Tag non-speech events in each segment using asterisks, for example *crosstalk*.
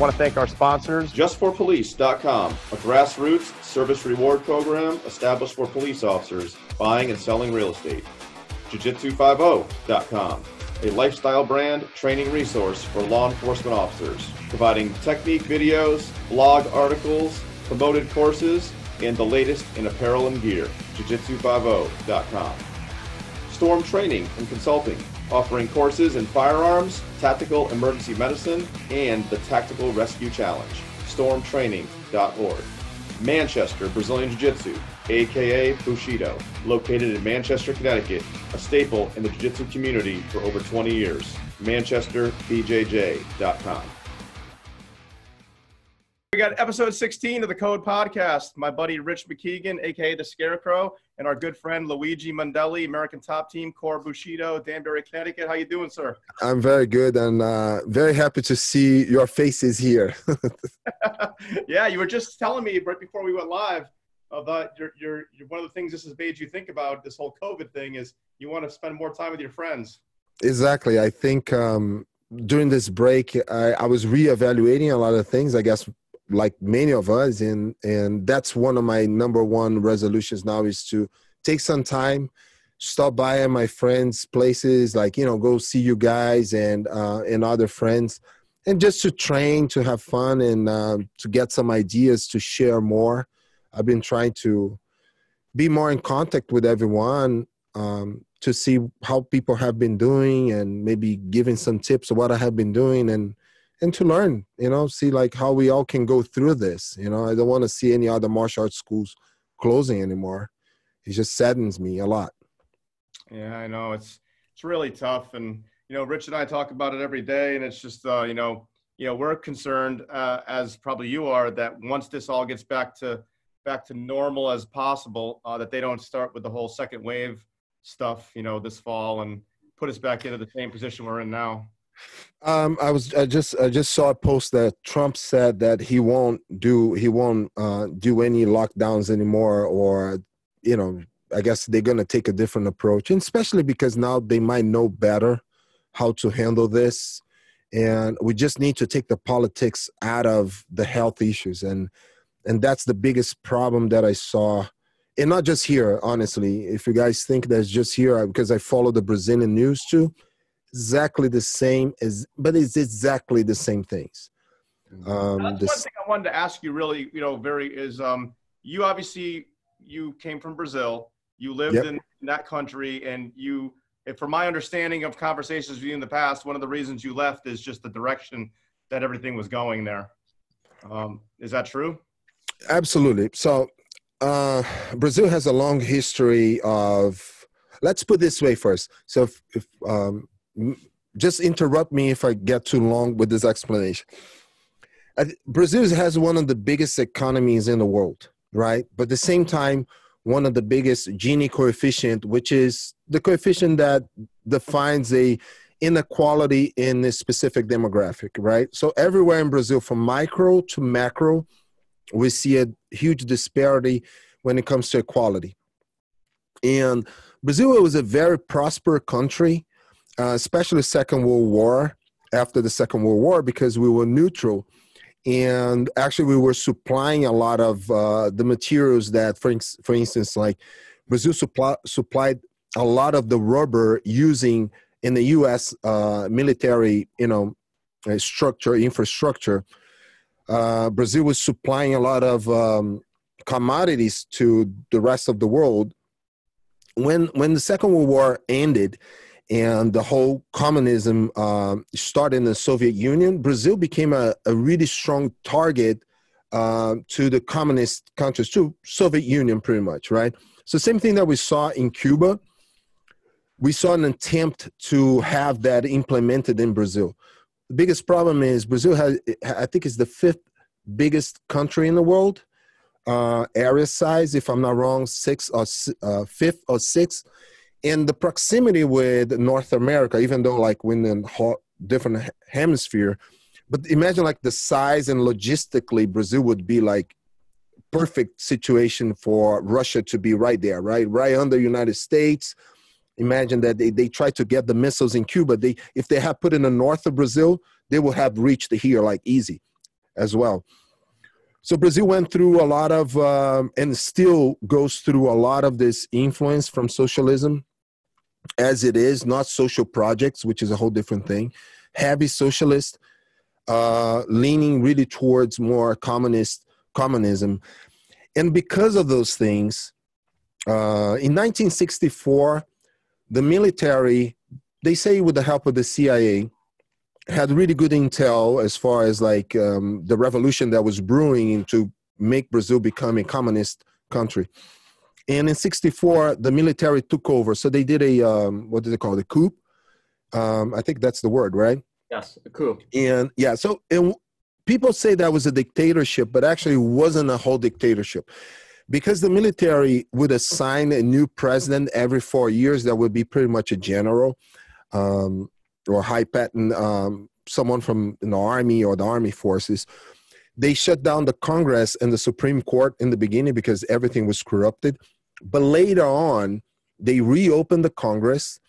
Want to thank our sponsors. JustForPolice.com, a grassroots service reward program established for police officers buying and selling real estate. Jiu-Jitsu50.com, a lifestyle brand training resource for law enforcement officers, providing technique videos, blog articles, promoted courses, and the latest in apparel and gear. Jiu-Jitsu50.com. Storm Training and Consulting, offering courses in firearms, tactical emergency medicine, and the Tactical Rescue Challenge. Stormtraining.org. Manchester Brazilian Jiu Jitsu, aka Bushido, located in Manchester, Connecticut, a staple in the Jiu Jitsu community for over 20 years. ManchesterBJJ.com. We got episode 16 of the Code Podcast. My buddy Rich McKeegan, aka the Scarecrow, and our good friend Luigi Mondelli, American Top Team, Kore Bushido, Danbury, Connecticut. How you doing, sir? I'm very good and uh, very happy to see your faces here. *laughs* yeah, you were just telling me right before we went live about your, your, your one of the things this has made you think about this whole COVID thing is you want to spend more time with your friends. Exactly. I think um, during this break, I, I was reevaluating a lot of things. I guess like many of us and and that's one of my number one resolutions now is to take some time stop by at my friends places like you know go see you guys and uh and other friends and just to train to have fun and uh, to get some ideas to share more. I've been trying to be more in contact with everyone um, to see how people have been doing and maybe giving some tips of what i have been doing and and to learn you know see like how we all can go through this you know? I don't want to see any other martial arts schools closing anymore. It just saddens me a lot. Yeah i know. It's it's really tough and you know rich and i talk about it every day and it's just uh, you know you know we're concerned uh, as probably you are that once this all gets back to back to normal as possible uh, that they don't start with the whole second wave stuff you know this fall and put us back into the same position we're in now um, I was I just I just saw a post that Trump said that he won't do he won't uh, do any lockdowns anymore, or you know I guess they're gonna take a different approach, and especially because now they might know better how to handle this, and we just need to take the politics out of the health issues, and and that's the biggest problem that I saw, and not just here. Honestly, if you guys think that's just here, because I follow the Brazilian news too exactly the same as, but it's exactly the same things. Mm-hmm. Um, That's this, one thing I wanted to ask you. Really, you know, very is um, you obviously you came from Brazil. You lived yep. in, in that country, and you, from my understanding of conversations with you in the past, one of the reasons you left is just the direction that everything was going there. Um, is that true? Absolutely. So uh, Brazil has a long history of. Let's put this way first. So if, if um, just interrupt me if I get too long with this explanation. Uh, Brazil has one of the biggest economies in the world, right? But at the same time, one of the biggest Gini coefficient, which is the coefficient that defines a inequality in a specific demographic, right? So everywhere in Brazil, from micro to macro, we see a huge disparity when it comes to equality. And Brazil was a very prosperous country uh, especially Second World War, after the Second World War, because we were neutral. And actually, we were supplying a lot of uh, the materials that, for, for instance, like Brazil supply, supplied a lot of the rubber using in the U.S. Uh, military, you know, uh, structure, infrastructure. Uh, Brazil was supplying a lot of um, commodities to the rest of the world. When when the Second World War ended, and the whole communism um, started in the Soviet Union, Brazil became a, a really strong target uh, to the communist countries, to Soviet Union, pretty much, right? So same thing that we saw in Cuba. We saw an attempt to have that implemented in Brazil. The biggest problem is Brazil has, I think, is the fifth biggest country in the world, uh, area size, if I'm not wrong, six or uh, fifth or sixth in the proximity with North America, even though like we're in a different hemisphere, but imagine like the size and logistically, Brazil would be like perfect situation for Russia to be right there, right, right under the United States. Imagine that they, they try to get the missiles in Cuba. They if they have put in the north of Brazil, they will have reached here like easy. as well. So Brazil went through a lot of, um, and still goes through a lot of this influence from socialism, as it is, not social projects, which is a whole different thing. Heavy socialist, uh, leaning really towards more communist communism, and because of those things, uh, in 1964, the military, they say with the help of the CIA, had really good intel as far as like um, the revolution that was brewing to make Brazil become a communist country. And in '64, the military took over. So they did a um, what do they call it? A coup. Um, I think that's the word, right? Yes, a coup. And yeah, so and people say that was a dictatorship, but actually wasn't a whole dictatorship because the military would assign a new president every four years that would be pretty much a general um, or high patent um, someone from the army or the army forces they shut down the congress and the supreme court in the beginning because everything was corrupted but later on they reopened the congress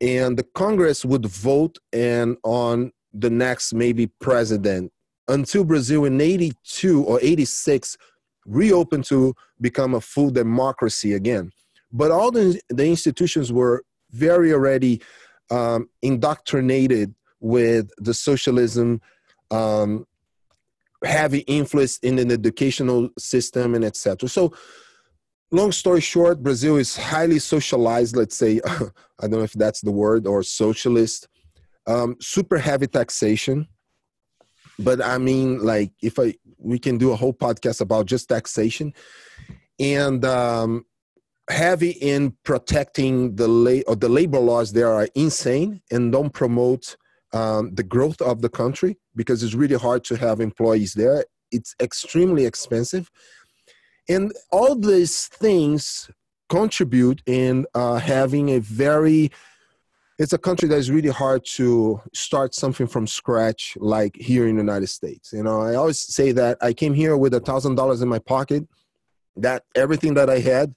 and the congress would vote and on the next maybe president until brazil in 82 or 86 reopened to become a full democracy again. But all the, the institutions were very already um, indoctrinated with the socialism, um, heavy influence in an educational system, and etc. So, long story short, Brazil is highly socialized. Let's say, *laughs* I don't know if that's the word or socialist. Um, super heavy taxation but I mean, like, if I we can do a whole podcast about just taxation and um, heavy in protecting the la- or the labor laws there are insane and don't promote um, the growth of the country because it's really hard to have employees there. It's extremely expensive, and all these things contribute in uh, having a very it's a country that is really hard to start something from scratch like here in the united states. You know i always say that i came here with a thousand dollars in my pocket that everything that i had.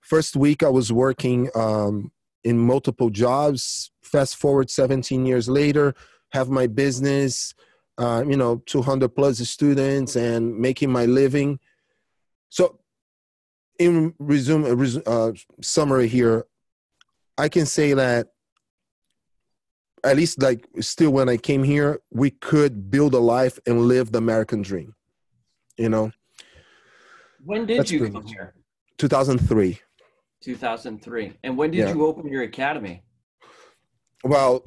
First week i was working um, in multiple jobs. Fast forward 17 years later have my business uh, you know 200 plus students and making my living so in resume uh, summary here i can say that at least like still when I came here, we could build a life and live the American dream. You know. When did That's you come here? 2003. 2003. And when did yeah. you open your academy? Well,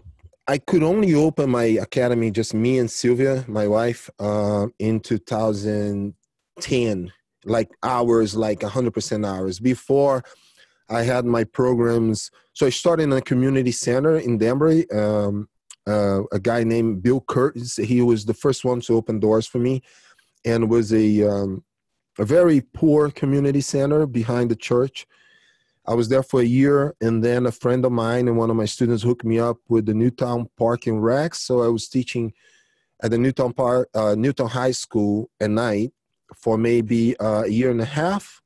I could only open my academy, just me and Sylvia, my wife, uh, in 2010, like hours, like 100% hours. Before I had my programs. So I started in a community center in Danbury. Um, uh, a guy named Bill Curtis. He was the first one to open doors for me, and was a um, a very poor community center behind the church. I was there for a year, and then a friend of mine and one of my students hooked me up with the Newtown Park Rex. So I was teaching at the Newtown Park, uh, Newtown High School at night for maybe uh, a year and a half,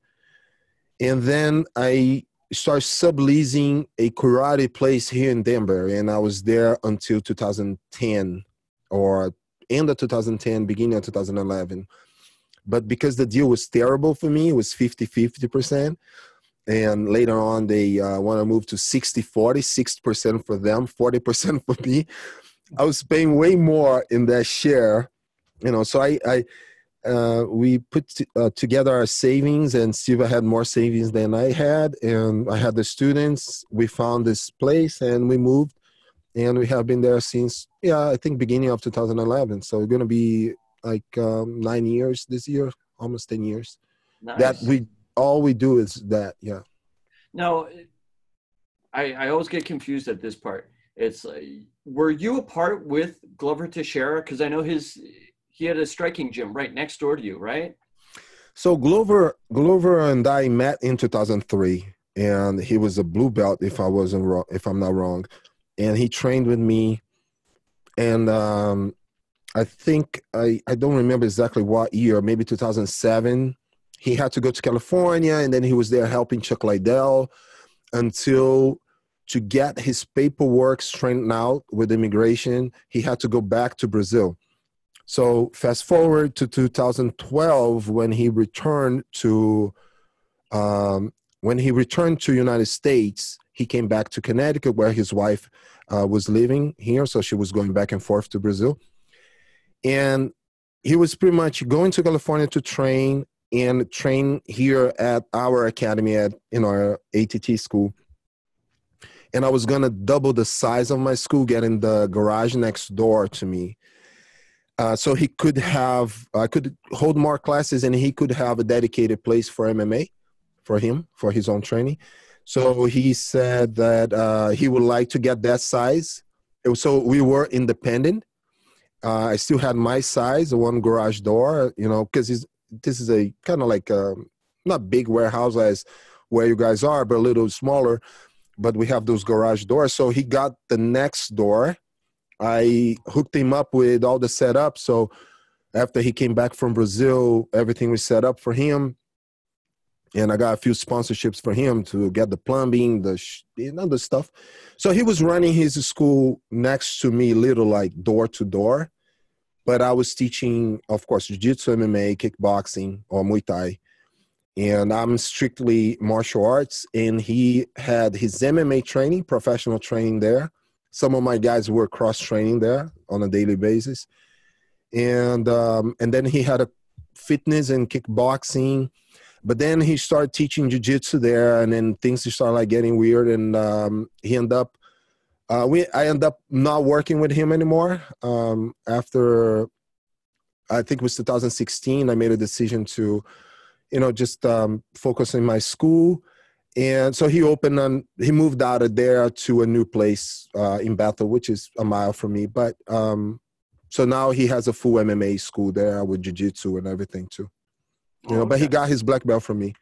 and then I started subleasing a karate place here in Danbury. and I was there until 2010 or end of 2010, beginning of 2011. But because the deal was terrible for me, it was 50 50%. And later on, they uh, want to move to 60 40, 60% for them, 40% *laughs* for me. I was paying way more in that share, you know. So I, I uh, we put t- uh, together our savings and Silva had more savings than I had and I had the students. We found this place and we moved and we have been there since yeah I think beginning of 2011 so we're gonna be like um, nine years this year almost 10 years. Nice. that we all we do is that yeah. Now I, I always get confused at this part. It's like were you a part with Glover Teixeira? Because I know his he had a striking gym right next door to you, right? So Glover, Glover and I met in 2003, and he was a blue belt, if I wasn't wrong, if I'm not wrong, and he trained with me, and um, I think I I don't remember exactly what year, maybe 2007. He had to go to California, and then he was there helping Chuck Liddell until to get his paperwork straightened out with immigration. He had to go back to Brazil So fast forward to 2012 when he returned to um, when he returned to United States. He came back to Connecticut where his wife uh, was living here, so she was going back and forth to Brazil, and he was pretty much going to California to train and train here at our academy at in our ATT school. And I was gonna double the size of my school, getting the garage next door to me. Uh, so he could have, I could hold more classes, and he could have a dedicated place for MMA, for him, for his own training. So he said that uh, he would like to get that size. So we were independent. Uh, I still had my size, one garage door, you know, because this is a kind of like a, um, not big warehouse as where you guys are, but a little smaller. But we have those garage doors. So he got the next door. I hooked him up with all the setup. So after he came back from Brazil, everything was set up for him. And I got a few sponsorships for him to get the plumbing, the you know the stuff. So he was running his school next to me, little like door to door but I was teaching, of course, jiu-jitsu, MMA, kickboxing, or Muay Thai. And I'm strictly martial arts. And he had his MMA training, professional training there. Some of my guys were cross training there on a daily basis. And um, and then he had a fitness and kickboxing. But then he started teaching jiu-jitsu there, and then things just started like getting weird. And um, he ended up uh, we I end up not working with him anymore. Um, after I think it was 2016, I made a decision to, you know, just um, focus in my school. And so he opened on he moved out of there to a new place uh, in Bethel, which is a mile from me. But um, so now he has a full MMA school there with jiu-jitsu and everything too. You know, okay. but he got his black belt from me.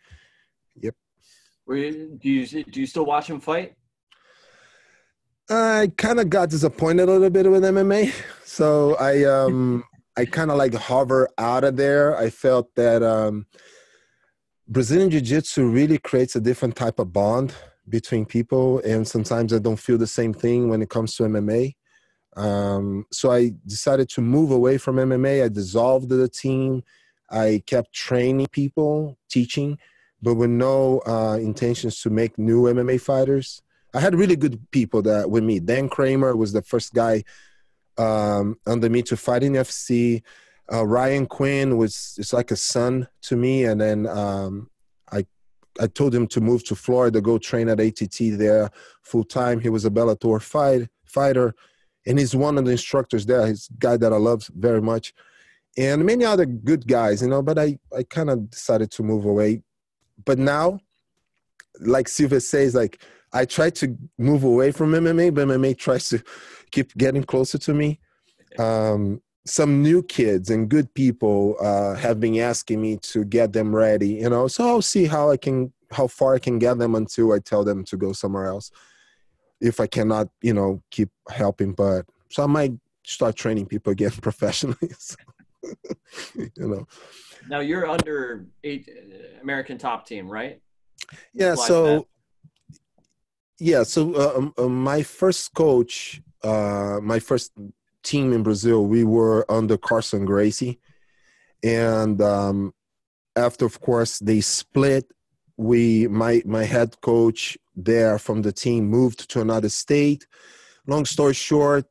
Yep. You, do you do you still watch him fight? I kind of got disappointed a little bit with MMA, *laughs* so I um I kind of like hover out of there. I felt that um, Brazilian Jiu Jitsu really creates a different type of bond between people, and sometimes I don't feel the same thing when it comes to MMA. Um, so I decided to move away from MMA. I dissolved the team. I kept training people, teaching, but with no uh, intentions to make new MMA fighters. I had really good people that with me. Dan Kramer was the first guy um, under me to fight in FC. Uh, Ryan Quinn was it's like a son to me, and then um, I I told him to move to Florida, go train at ATT there full time. He was a Bellator fight fighter, and he's one of the instructors there. He's a guy that I love very much, and many other good guys, you know. But I I kind of decided to move away. But now, like Silva says, like I try to move away from MMA, but MMA tries to keep getting closer to me. Um, some new kids and good people uh, have been asking me to get them ready, you know. So I'll see how I can, how far I can get them until I tell them to go somewhere else. If I cannot, you know, keep helping, but so I might start training people again *laughs* professionally. *laughs* you know. Now you're under eight uh, American Top Team, right? Yeah. so yeah, so uh, um, uh, my first coach, uh, my first team in Brazil, we were under Carlson Gracie, and um, after, of course, they split. We, my my head coach there from the team moved to another state. Long story short,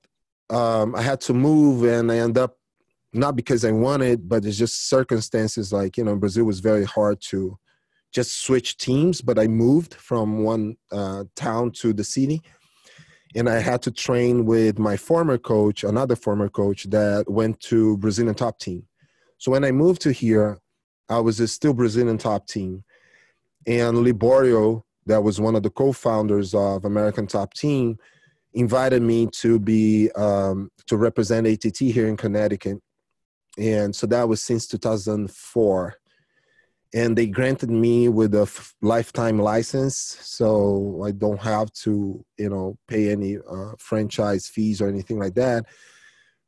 um, I had to move, and I end up not because I wanted, but it's just circumstances. Like you know, Brazil was very hard to just switch teams, but I moved from one uh, town to the city. And I had to train with my former coach, another former coach that went to Brazilian top team. So when I moved to here, I was still Brazilian top team. And Liborio, that was one of the co-founders of American Top Team, invited me to be um, to represent ATT here in Connecticut. And so that was since 2004 and they granted me with a f- lifetime license so i don't have to you know pay any uh, franchise fees or anything like that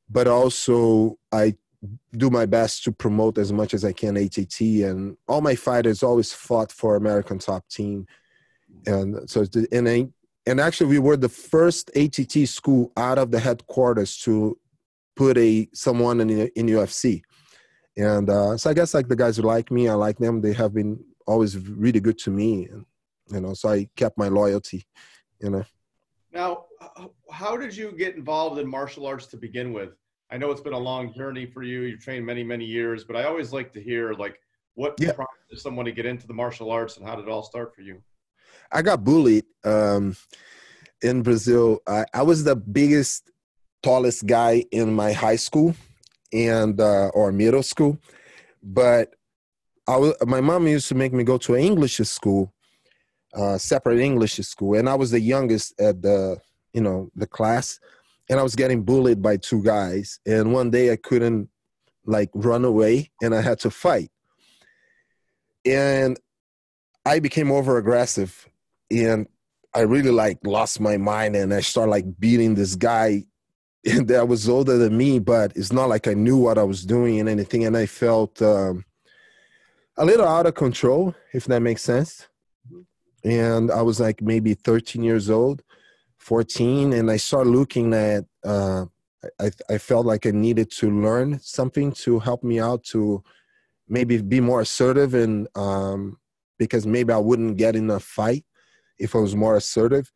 but also i do my best to promote as much as i can att and all my fighters always fought for american top team and so and I, and actually we were the first att school out of the headquarters to put a someone in in UFC. And uh, so I guess like the guys who like me, I like them. They have been always really good to me, and you know, so I kept my loyalty. You know. Now, how did you get involved in martial arts to begin with? I know it's been a long journey for you. You've trained many, many years, but I always like to hear like what yeah. prompted someone to get into the martial arts and how did it all start for you? I got bullied um, in Brazil. I, I, was the biggest, tallest guy in my high school and uh, or middle school, but I was, my mom used to make me go to an English school, uh, separate English school, and I was the youngest at the you know the class, and I was getting bullied by two guys. And one day I couldn't like run away, and I had to fight, and I became over aggressive, and I really like lost my mind, and I started like beating this guy *laughs* that was older than me, but it's not like I knew what I was doing and anything, and I felt. Um, a little out of control, if that makes sense. And I was like maybe 13 years old, 14, and I started looking at. Uh, I I felt like I needed to learn something to help me out to maybe be more assertive and um, because maybe I wouldn't get in a fight if I was more assertive.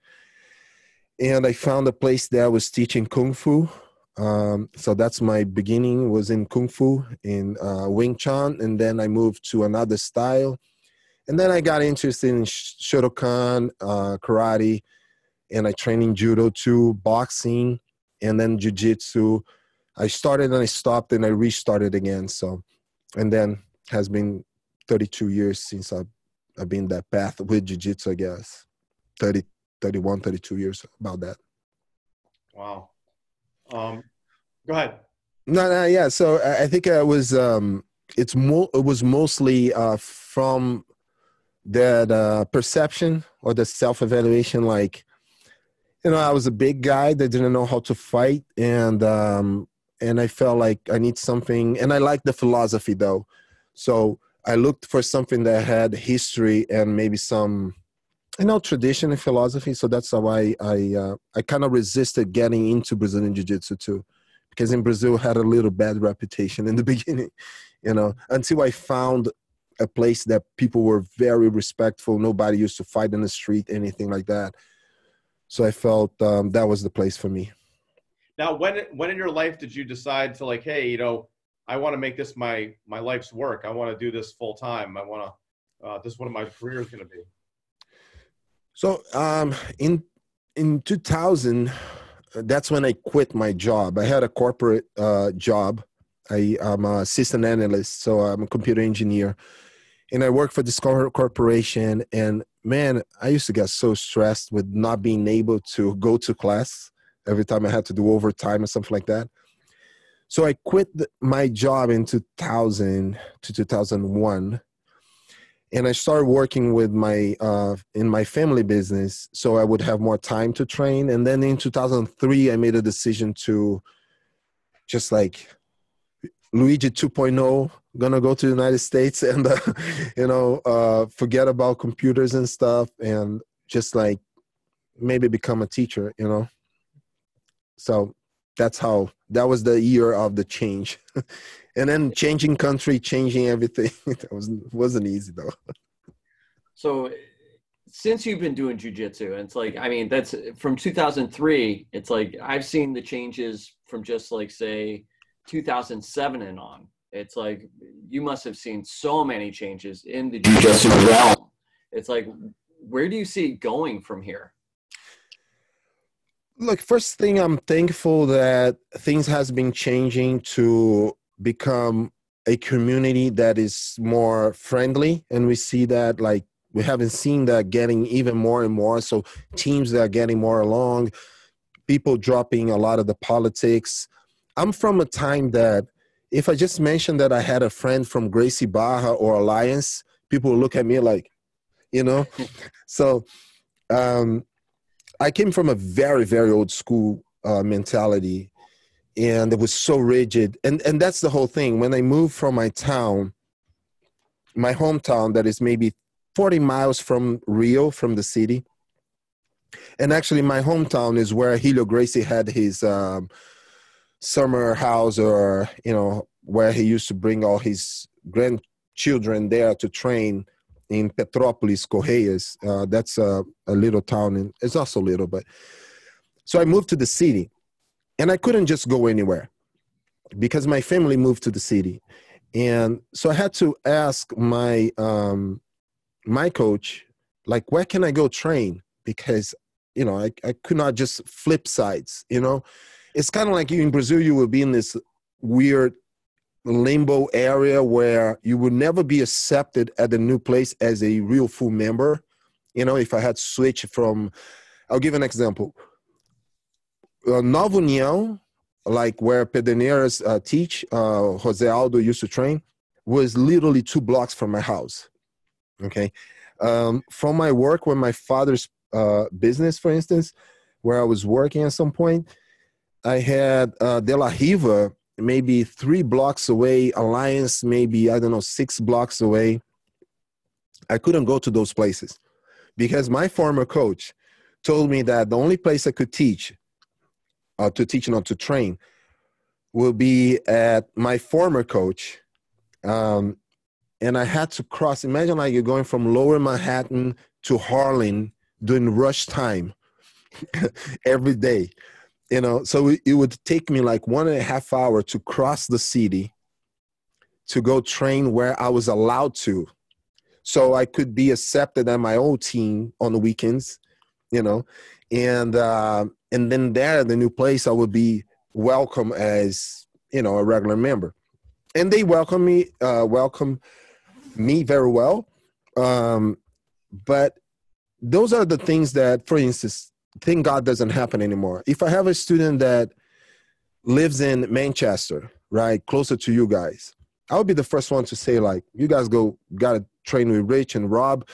And I found a place that I was teaching kung fu. Um, so that's my beginning was in kung fu in uh, wing chun. And then i moved to another style. And then i got interested in shotokan uh, karate. And i trained in judo too boxing and then jiu-jitsu. I started and i stopped and i restarted again. So and then has been 32 years since i've, I've been that path with jiu-jitsu i guess. 30 31 32 years about that wow um, go ahead. No, no, yeah. So I think it was um, it's more it was mostly uh, from that uh, perception or the self evaluation. Like, you know, I was a big guy that didn't know how to fight, and um, and I felt like I need something, and I like the philosophy though, so I looked for something that had history and maybe some you know tradition and philosophy so that's how i i uh, i kind of resisted getting into brazilian jiu-jitsu too because in brazil had a little bad reputation in the *laughs* beginning you know until i found a place that people were very respectful nobody used to fight in the street anything like that. So i felt um, that was the place for me. Now when when in your life did you decide to like hey you know i want to make this my my life's work i want to do this full time i want to uh, this is what my career is going to be so um, in in 2000, that's when I quit my job. I had a corporate uh, job. I, am a system analyst, so I'm a computer engineer, and I work for this corporation. And man, I used to get so stressed with not being able to go to class every time I had to do overtime or something like that. So I quit my job in 2000 to 2001 and I started working with my uh, in my family business, so I would have more time to train. And then in 2003, I made a decision to just like Luigi 2.0, gonna go to the United States *laughs* and uh, you know uh, forget about computers and stuff, and just like maybe become a teacher, you know. So that's how that was the year of the change. *laughs* and then changing country, changing everything. *laughs* that was wasn't easy though. So since you've been doing jujitsu, and it's like I mean that's from 2003. It's like I've seen the changes from just like say 2007 and on. It's like you must have seen so many changes in the jujitsu realm. It's like where do you see it going from here? Look, first thing I'm thankful that things has been changing to become a community that is more friendly. And we see that like we haven't seen that getting even more and more. So teams that are getting more along people dropping a lot of the politics. I'm from a time that if i just mentioned that i had a friend from gracie barra or alliance people would look at me like you know? *laughs* So um i came from a very very old school uh, mentality and it was so rigid. And and that's the whole thing. When i moved from my town my hometown that is maybe 40 miles from rio from the city and actually my hometown is where helio gracie had his um, summer house or you know where he used to bring all his grandchildren there to train in Petrópolis, Correias. Uh, that's a, a little town, and it's also little, but so I moved to the city, and I couldn't just go anywhere because my family moved to the city, and so I had to ask my um, my coach, like, where can I go train? Because you know, I, I could not just flip sides. You know, it's kind of like you in Brazil, you would be in this weird limbo area where you would never be accepted at the new place as a real full member. You know, if I had switched from, I'll give an example. Uh, Nova União, like where Pederneiras uh, teach, uh, Jose Aldo used to train, was literally two blocks from my house. Okay. Um, from my work with my father's uh, business, for instance, where I was working at some point, I had uh, De La Riva maybe three blocks away, Alliance maybe, I don't know, six blocks away. I couldn't go to those places because my former coach told me that the only place I could teach, uh, to teach, not to train, will be at my former coach. Um, and I had to cross, imagine like you're going from lower Manhattan to Harlem during rush time *laughs* every day you know? So it would take me like one and a half hour to cross the city to go train where i was allowed to. So i could be accepted at my old team on the weekends you know? And uh, and then there the new place i would be welcome as you know a regular member and they welcome me uh, welcome me very well um, but those are the things that for instance thank God doesn't happen anymore. If I have a student that lives in Manchester, right, closer to you guys, I'll be the first one to say, like, you guys go, gotta train with Rich and Rob,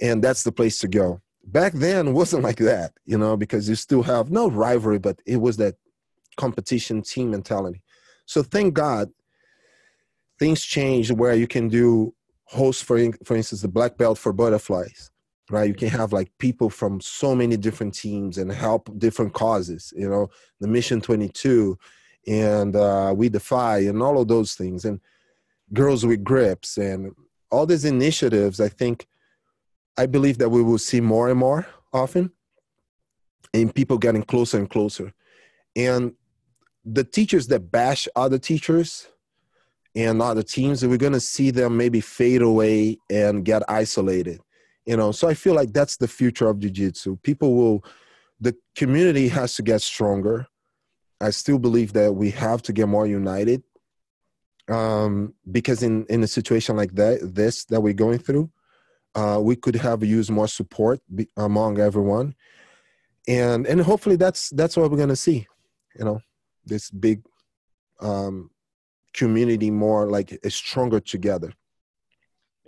and that's the place to go. Back then, wasn't like that, you know, because you still have no rivalry, but it was that competition team mentality. So thank God things changed where you can do host for for instance the black belt for butterflies right you can have like people from so many different teams and help different causes you know the mission 22 and uh, we defy and all of those things and girls with grips and all these initiatives i think i believe that we will see more and more often and people getting closer and closer. And the teachers that bash other teachers and other teams we're going to see them maybe fade away and get isolated you know? So i feel like that's the future of jiu-jitsu. People will the community has to get stronger. I still believe that we have to get more united um, because in in a situation like that this that we're going through uh, we could have used more support be, among everyone and and hopefully that's that's what we're going to see you know this big um, community more like stronger together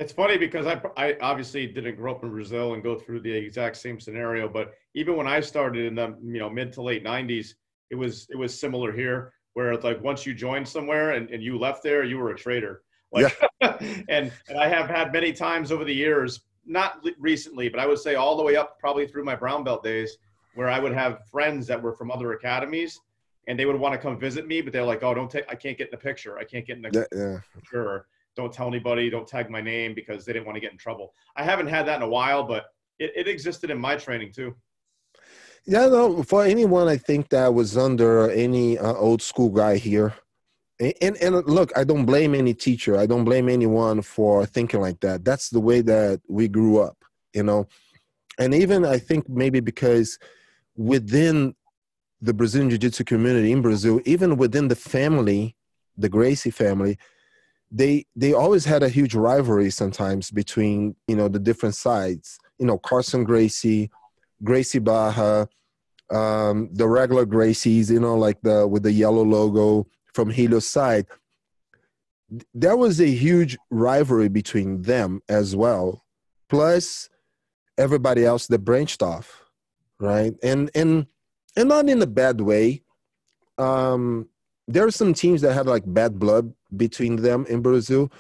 it's funny because I, I obviously didn't grow up in Brazil and go through the exact same scenario, but even when I started in the you know mid to late '90s, it was it was similar here, where it's like once you joined somewhere and, and you left there, you were a traitor. Like, yeah. *laughs* and and I have had many times over the years, not recently, but I would say all the way up probably through my brown belt days, where I would have friends that were from other academies, and they would want to come visit me, but they're like, "Oh, don't take, I can't get in the picture. I can't get in the yeah, yeah. picture." don't tell anybody, don't tag my name because they didn't want to get in trouble. I haven't had that in a while, but it, it existed in my training too. Yeah, no, for anyone, I think that was under any uh, old school guy here. And, and, and look, I don't blame any teacher. I don't blame anyone for thinking like that. That's the way that we grew up, you know. And even I think maybe because within the Brazilian Jiu Jitsu community in Brazil, even within the family, the Gracie family, they they always had a huge rivalry sometimes between you know the different sides you know carlson gracie gracie barra um, the regular gracies you know like the with the yellow logo from helios side there was a huge rivalry between them as well plus everybody else that branched off right and and and not in a bad way um there are some teams that had like bad blood between them in Brazil,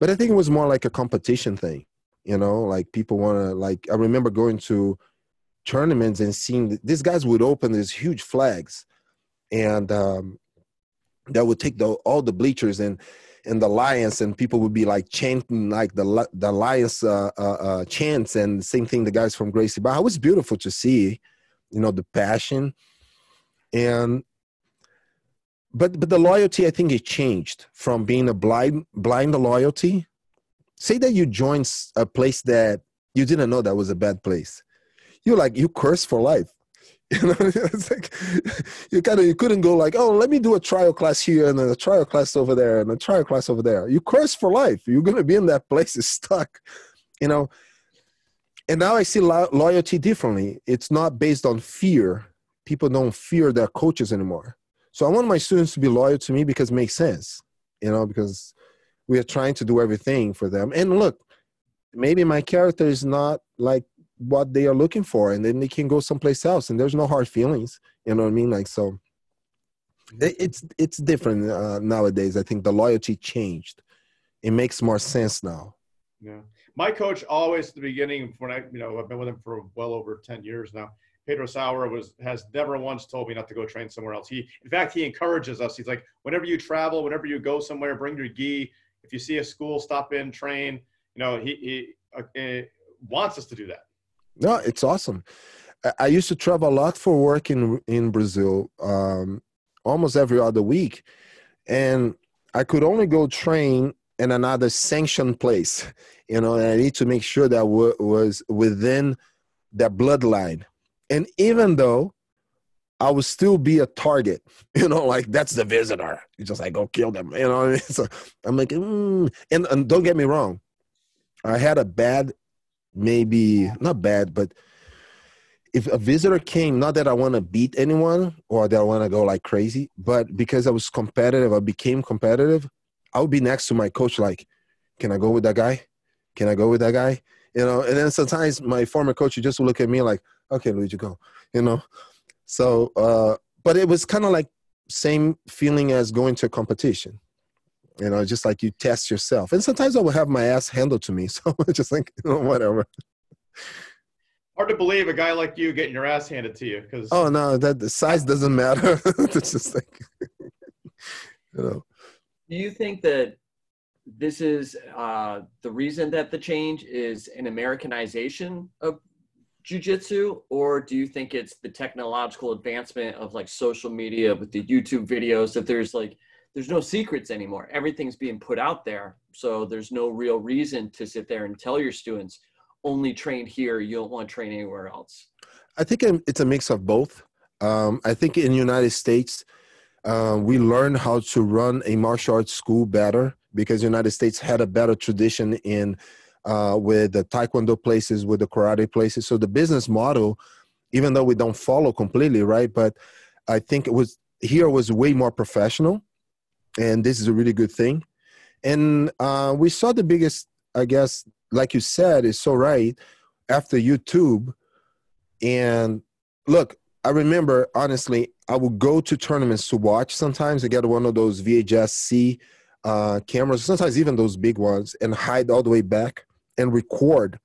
but I think it was more like a competition thing. You know, like people want to like. I remember going to tournaments and seeing these guys would open these huge flags, and um, that would take the all the bleachers and and the lions and people would be like chanting like the the lions uh, uh, uh, chants and same thing the guys from Gracie Barra. It was beautiful to see, you know, the passion and but but the loyalty I think it changed from being a blind blind loyalty. Say that you joined a place that you didn't know that was a bad place. You like you curse for life. *laughs* You know, it's like you kind of you couldn't go like, oh, let me do a trial class here and a trial class over there and a trial class over there. You curse for life. You're gonna be in that *laughs* place, it's stuck. You know. And now I see lo- loyalty differently. It's not based on fear. People don't fear their coaches anymore. So I want my students to be loyal to me because it makes sense. You know, because we are trying to do everything for them. And look, maybe my character is not like what they are looking for and then they can go someplace else and there's no hard feelings you know what i mean? Like so it's it's different uh, nowadays. I think the loyalty changed. It makes more sense now. Yeah. My coach always at the beginning when i you know i've been with him for well over 10 years now pedro sauer was has never once told me not to go train somewhere else. He in fact he encourages us. He's like whenever you travel whenever you go somewhere bring your gi. If you see a school stop in train. You know he, he uh, wants us to do that no, it's awesome. I used to travel a lot for work in in Brazil, um, almost every other week, and I could only go train in another sanctioned place. *laughs* You know, and I need to make sure that w- was within that bloodline. And even though I would still be a target, *laughs* you know, like that's the visitor. You just like go kill them, *laughs* you know. So I'm like, mm. and, and don't get me wrong, I had a bad maybe not bad, but if a visitor came, not that I want to beat anyone or that I want to go like crazy, but because I was competitive, I became competitive. I would be next to my coach, like, can I go with that guy? Can I go with that guy? You know, and then sometimes my former coach would just look at me like, okay, Luigi, go, you know. So, uh, but it was kind of like same feeling as going to a competition you know, just like you test yourself. And sometimes I will have my ass handled to me, *laughs* so I just think, you know, whatever. Hard to believe a guy like you getting your ass handed to you because. Oh no, that the size doesn't matter. *laughs* it's just like, *laughs* you know. Do you think that this is uh, the reason that the change is an Americanization of jujitsu, or do you think it's the technological advancement of like social media with the YouTube videos that there's like there's no secrets anymore. Everything's being put out there. So there's no real reason to sit there and tell your students only train here. You don't want to train anywhere else. I think it's a mix of both. Um, I think in the United States, uh, we learned how to run a martial arts school better because the United States had a better tradition in uh, with the taekwondo places, with the karate places. So the business model, even though we don't follow completely, right? But I think it was here was way more professional and this is a really good thing. And uh, we saw the biggest, I guess, like you said, is so right after YouTube. And look, I remember honestly, I would go to tournaments to watch. Sometimes I get one of those VHS C uh, cameras, sometimes even those big ones, and hide all the way back and record,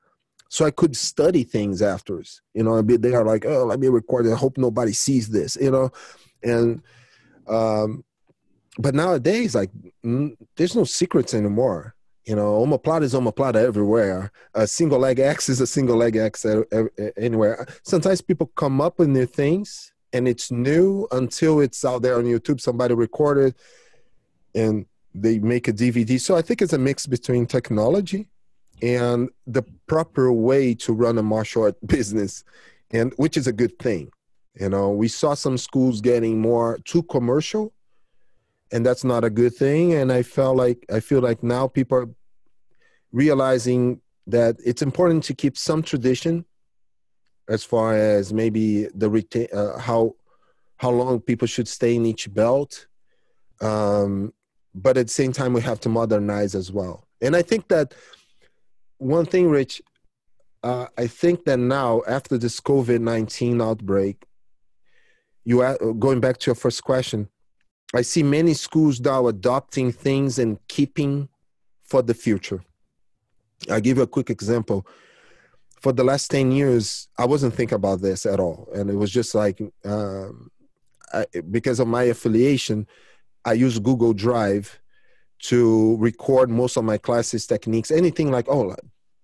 so I could study things afterwards. You know, they are like, oh, let me record. I hope nobody sees this. You know, and um, but nowadays, like, mm, there's no secrets anymore. You know, omoplata is omoplata everywhere. A single leg X is a single leg X anywhere. Sometimes people come up with new things and it's new until it's out there on YouTube. Somebody recorded and they make a DVD. So I think it's a mix between technology and the proper way to run a martial art *laughs* business, and which is a good thing. You know, we saw some schools getting more too commercial and that's not a good thing. And i felt like i feel like now people are realizing that it's important to keep some tradition as far as maybe the retain uh, how how long people should stay in each belt. Um, but at the same time we have to modernize as well. And i think that one thing rich uh, i think that now after this covid-19 outbreak you are, going back to your first question I see many schools now adopting things and keeping for the future. I'll give you a quick example. For the last 10 years, I wasn't thinking about this at all. And it was just like, um, I, because of my affiliation, I use Google Drive to record most of my classes techniques anything like oh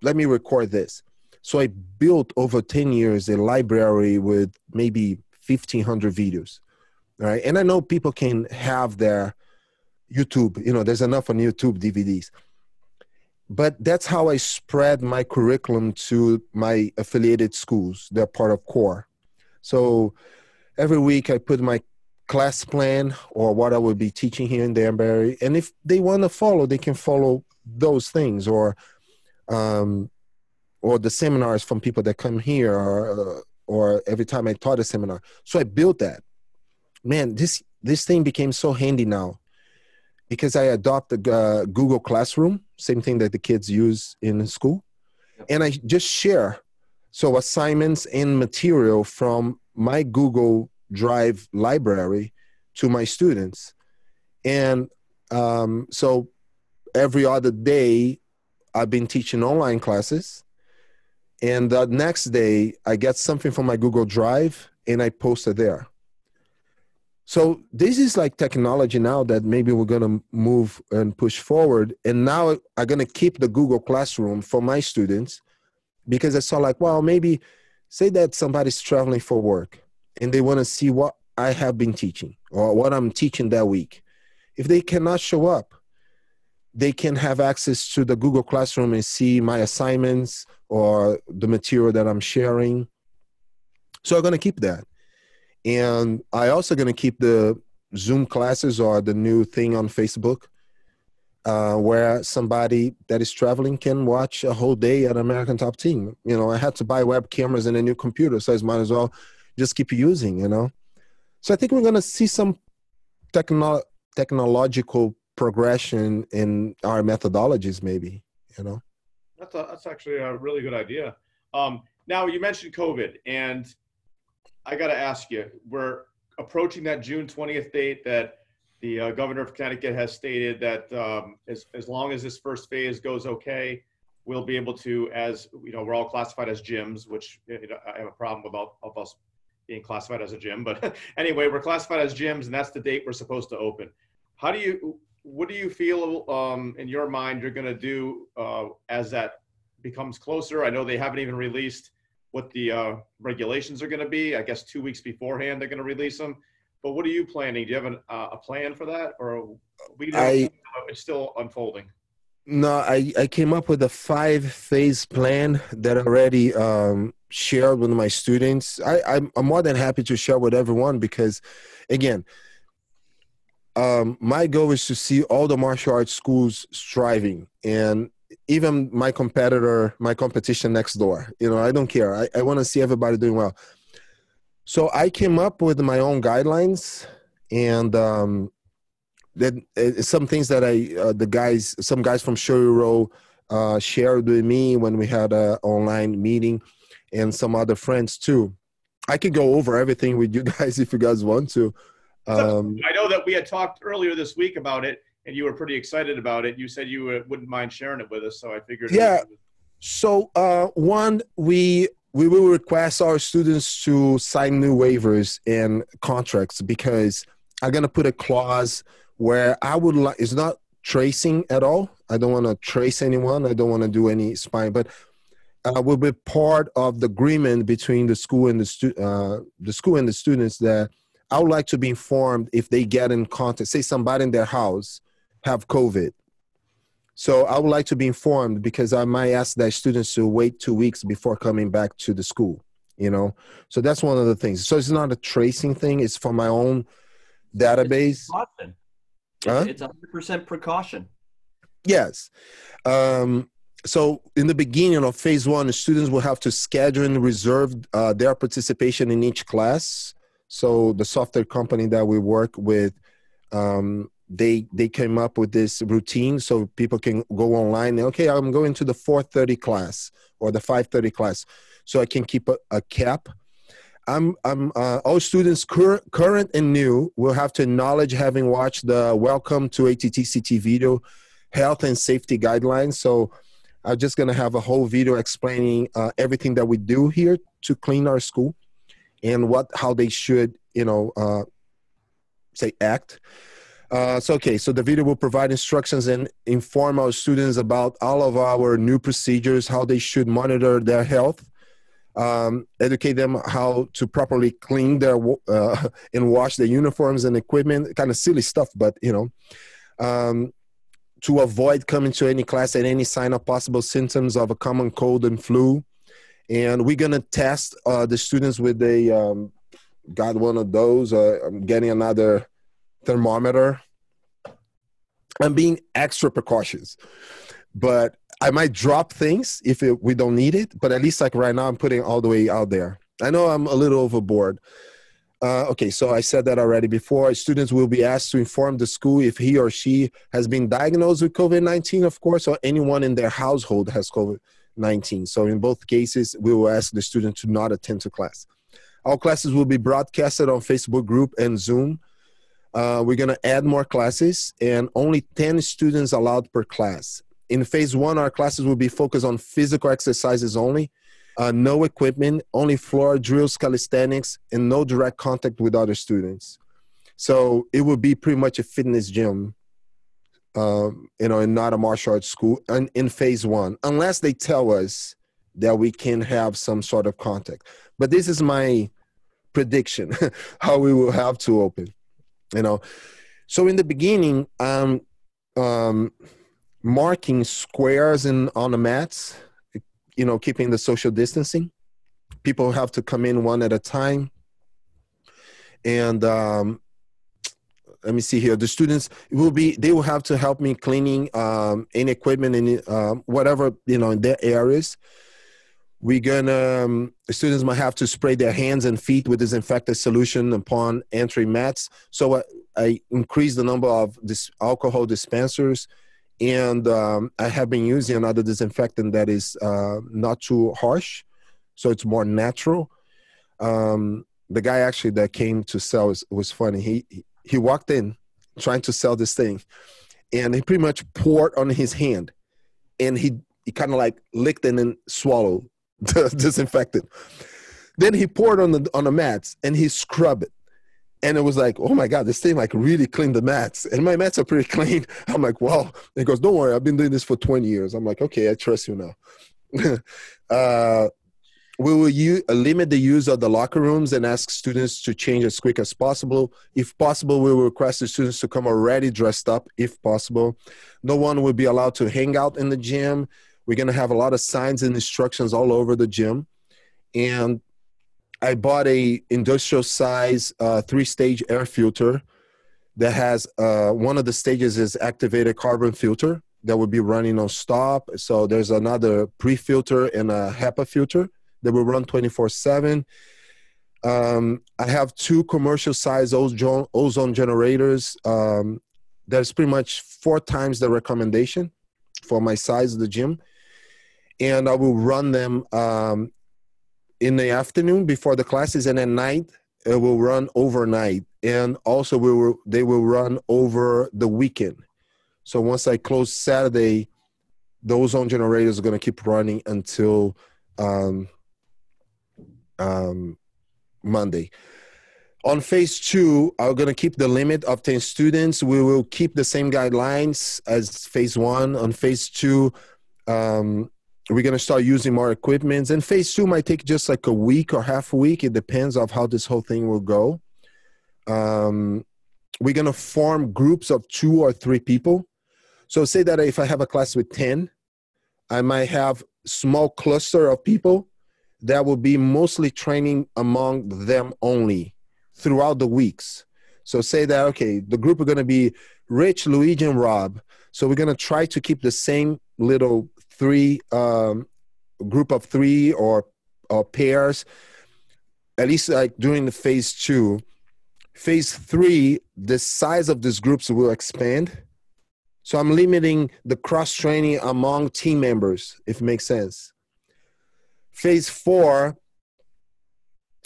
let me record this so i built over 10 years a library with maybe 1500 videos right and i know people can have their youtube you know there's enough on youtube dvds but that's how i spread my curriculum to my affiliated schools they're part of Kore so every week i put my class plan or what I would be teaching here in Danbury. And if they want to follow, they can follow those things or um, or the seminars from people that come here or uh, or every time I taught a seminar. So I built that. Man, this this thing became so handy now because I adopted uh, Google Classroom, same thing that the kids use in school, and I just share so assignments and material from my Google drive library to my students. And um, so every other day i've been teaching online classes. And the next day i get something from my google drive and i post it there so this is like technology now that maybe we're going to move and push forward and now i'm going to keep the google classroom for my students because i saw like well maybe say that somebody's traveling for work and they want to see what I have been teaching or what I'm teaching that week. If they cannot show up, they can have access to the Google Classroom and see my assignments or the material that I'm sharing. So I'm going to keep that. And I also going to keep the Zoom classes or the new thing on Facebook uh, where somebody that is traveling can watch a whole day at American Top Team. You know, I had to buy web cameras and a new computer, so I might as well just keep using, you know? So I think we're going to see some techno- technological progression in our methodologies, maybe, you know? That's, a, that's actually a really good idea. Um, now, you mentioned COVID, and I got to ask you, we're approaching that June 20th date that the uh, governor of Connecticut has stated that um, as, as long as this first phase goes okay, we'll be able to, as you know, we're all classified as gyms, which you know, I have a problem with all of us being classified as a gym. But *laughs* anyway, we're classified as gyms, and that's the date we're supposed to open. How do you? What do you feel um, in your mind you're going to do uh, as that becomes closer? I know they haven't even released what the uh, regulations are going to be. I guess two weeks beforehand they're going to release them. But what are you planning? Do you have an, uh, a plan for that, or we? I, it's still unfolding. No, I, I came up with a five phase plan that already um, shared with my students. I, I'm, I'm more than happy to share with everyone because, again, um, my goal is to see all the martial arts schools striving and even my competitor, my competition next door. You know, I don't care. I, I want to see everybody doing well. So I came up with my own guidelines and um, that uh, some things that I uh, the guys some guys from Shoyoroll uh, shared with me when we had an online meeting, and some other friends too. I could go over everything with you *laughs* guys if you guys want to. Um, I know that we had talked earlier this week about it, and you were pretty excited about it. You said you wouldn't mind sharing it with us, so I figured. Yeah. So uh, one, we we will request our students to sign new waivers and contracts because I'm gonna put a clause where I would like it's not tracing at all. I don't want to trace anyone. I don't want to do any spying, but uh, will be part of the agreement between the school and the stu- uh, the school and the students that I would like to be informed if they get in contact. Say somebody in their house have COVID. So I would like to be informed because I might ask that students to wait two weeks before coming back to the school. You know, so that's one of the things. So it's not a tracing thing; it's for my own database. Huh? It's 100% precaution. Yes. Um, so in the beginning of phase one, the students will have to schedule and reserve uh, their participation in each class. So the software company that we work with, um, they they came up with this routine so people can go online. Okay, I'm going to the 4:30 class or the 5:30 class, so I can keep a, a cap I'm, I'm, uh, all students cur- current and new will have to acknowledge having watched the Welcome to ATTCT video, health and safety guidelines. So I'm just going to have a whole video explaining uh, everything that we do here to clean our school and what, how they should, you know, uh, say act. Uh, so okay, so the video will provide instructions and inform our students about all of our new procedures, how they should monitor their health, um, educate them how to properly clean their uh, *laughs* and wash their uniforms and equipment. Kind of silly stuff, but you know, um, to avoid coming to any class at any sign of possible symptoms of a common cold and flu. And we're gonna test uh, the students with a um, got one of those. I'm getting another thermometer. I'm being extra precautious, but I might drop things if it, we don't need it. But at least like right now, I'm putting all the way out there. I know I'm a little overboard. Uh, okay, so I said that already before. Students will be asked to inform the school if he or she has been diagnosed with COVID 19, of course, or anyone in their household has COVID 19. So, in both cases, we will ask the student to not attend to class. All classes will be broadcasted on Facebook group and Zoom. Uh, we're going to add more classes and only 10 students allowed per class. In phase one, our classes will be focused on physical exercises only, uh, no equipment, only floor drills, calisthenics, and no direct contact with other students. So it will be pretty much a fitness gym, um, you know, and not a martial arts school in, in phase one, unless they tell us that we can have some sort of contact. But this is my prediction *laughs* how we will have to open you know? So in the beginning um um marking squares in on the mats you know keeping the social distancing. People have to come in one at a time. And um let me see here. The students will be they will have to help me cleaning um any equipment and um, whatever you know in their areas we're gonna um, students might have to spray their hands and feet with disinfectant solution upon entering mats. So I, I increased the number of this alcohol dispensers, and um, I have been using another disinfectant that is uh, not too harsh, so it's more natural. Um, the guy actually that came to sell was, was funny. He he walked in trying to sell this thing, and he pretty much poured on his hand, and he he kind of like licked and then swallowed *laughs* disinfectant. Then he poured on the on the mats and he scrubbed it. And it was like, oh my God, this thing like really cleaned the mats. And my mats are pretty *laughs* clean. I'm like, wow. he goes, don't worry, I've been doing this for 20 years. I'm like, okay, I trust you now. *laughs* uh, we will limit the use of the locker rooms and ask students to change as quick as possible. If possible, we will request the students to come already dressed up, if possible. No one will be allowed to hang out in the gym. We're going to have a lot of signs and instructions all over the gym. And I bought a industrial size uh, three stage air filter that has uh, one of the stages is activated carbon filter that will be running on stop. So there's another pre filter and a HEPA filter that will run 24 7. Um, I have two commercial size ozone, ozone generators. Um, that's pretty much four times the recommendation for my size of the gym and I will run them um, in the afternoon before the classes, and at night it will run overnight, and also we will they will run over the weekend. So once I close Saturday, those ozone generators are going to keep running until um, um, Monday. On phase two, I'm going to keep the limit of 10 students. We will keep the same guidelines as phase one. On phase two, um, we're going to start using more equipments. And phase two might take just like a week or half a week. It depends of how this whole thing will go. Um, we're going to form groups of two or three people. So say that if i have a class with 10 i might have small cluster of people that will be mostly training among them only throughout the weeks. So say that okay the group are going to be rich luigi and rob. So we're going to try to keep the same little three um, group of three or or pairs at least like during the phase two. Phase three the size of these groups will expand. So i'm limiting the cross training among team members if it makes sense. Phase four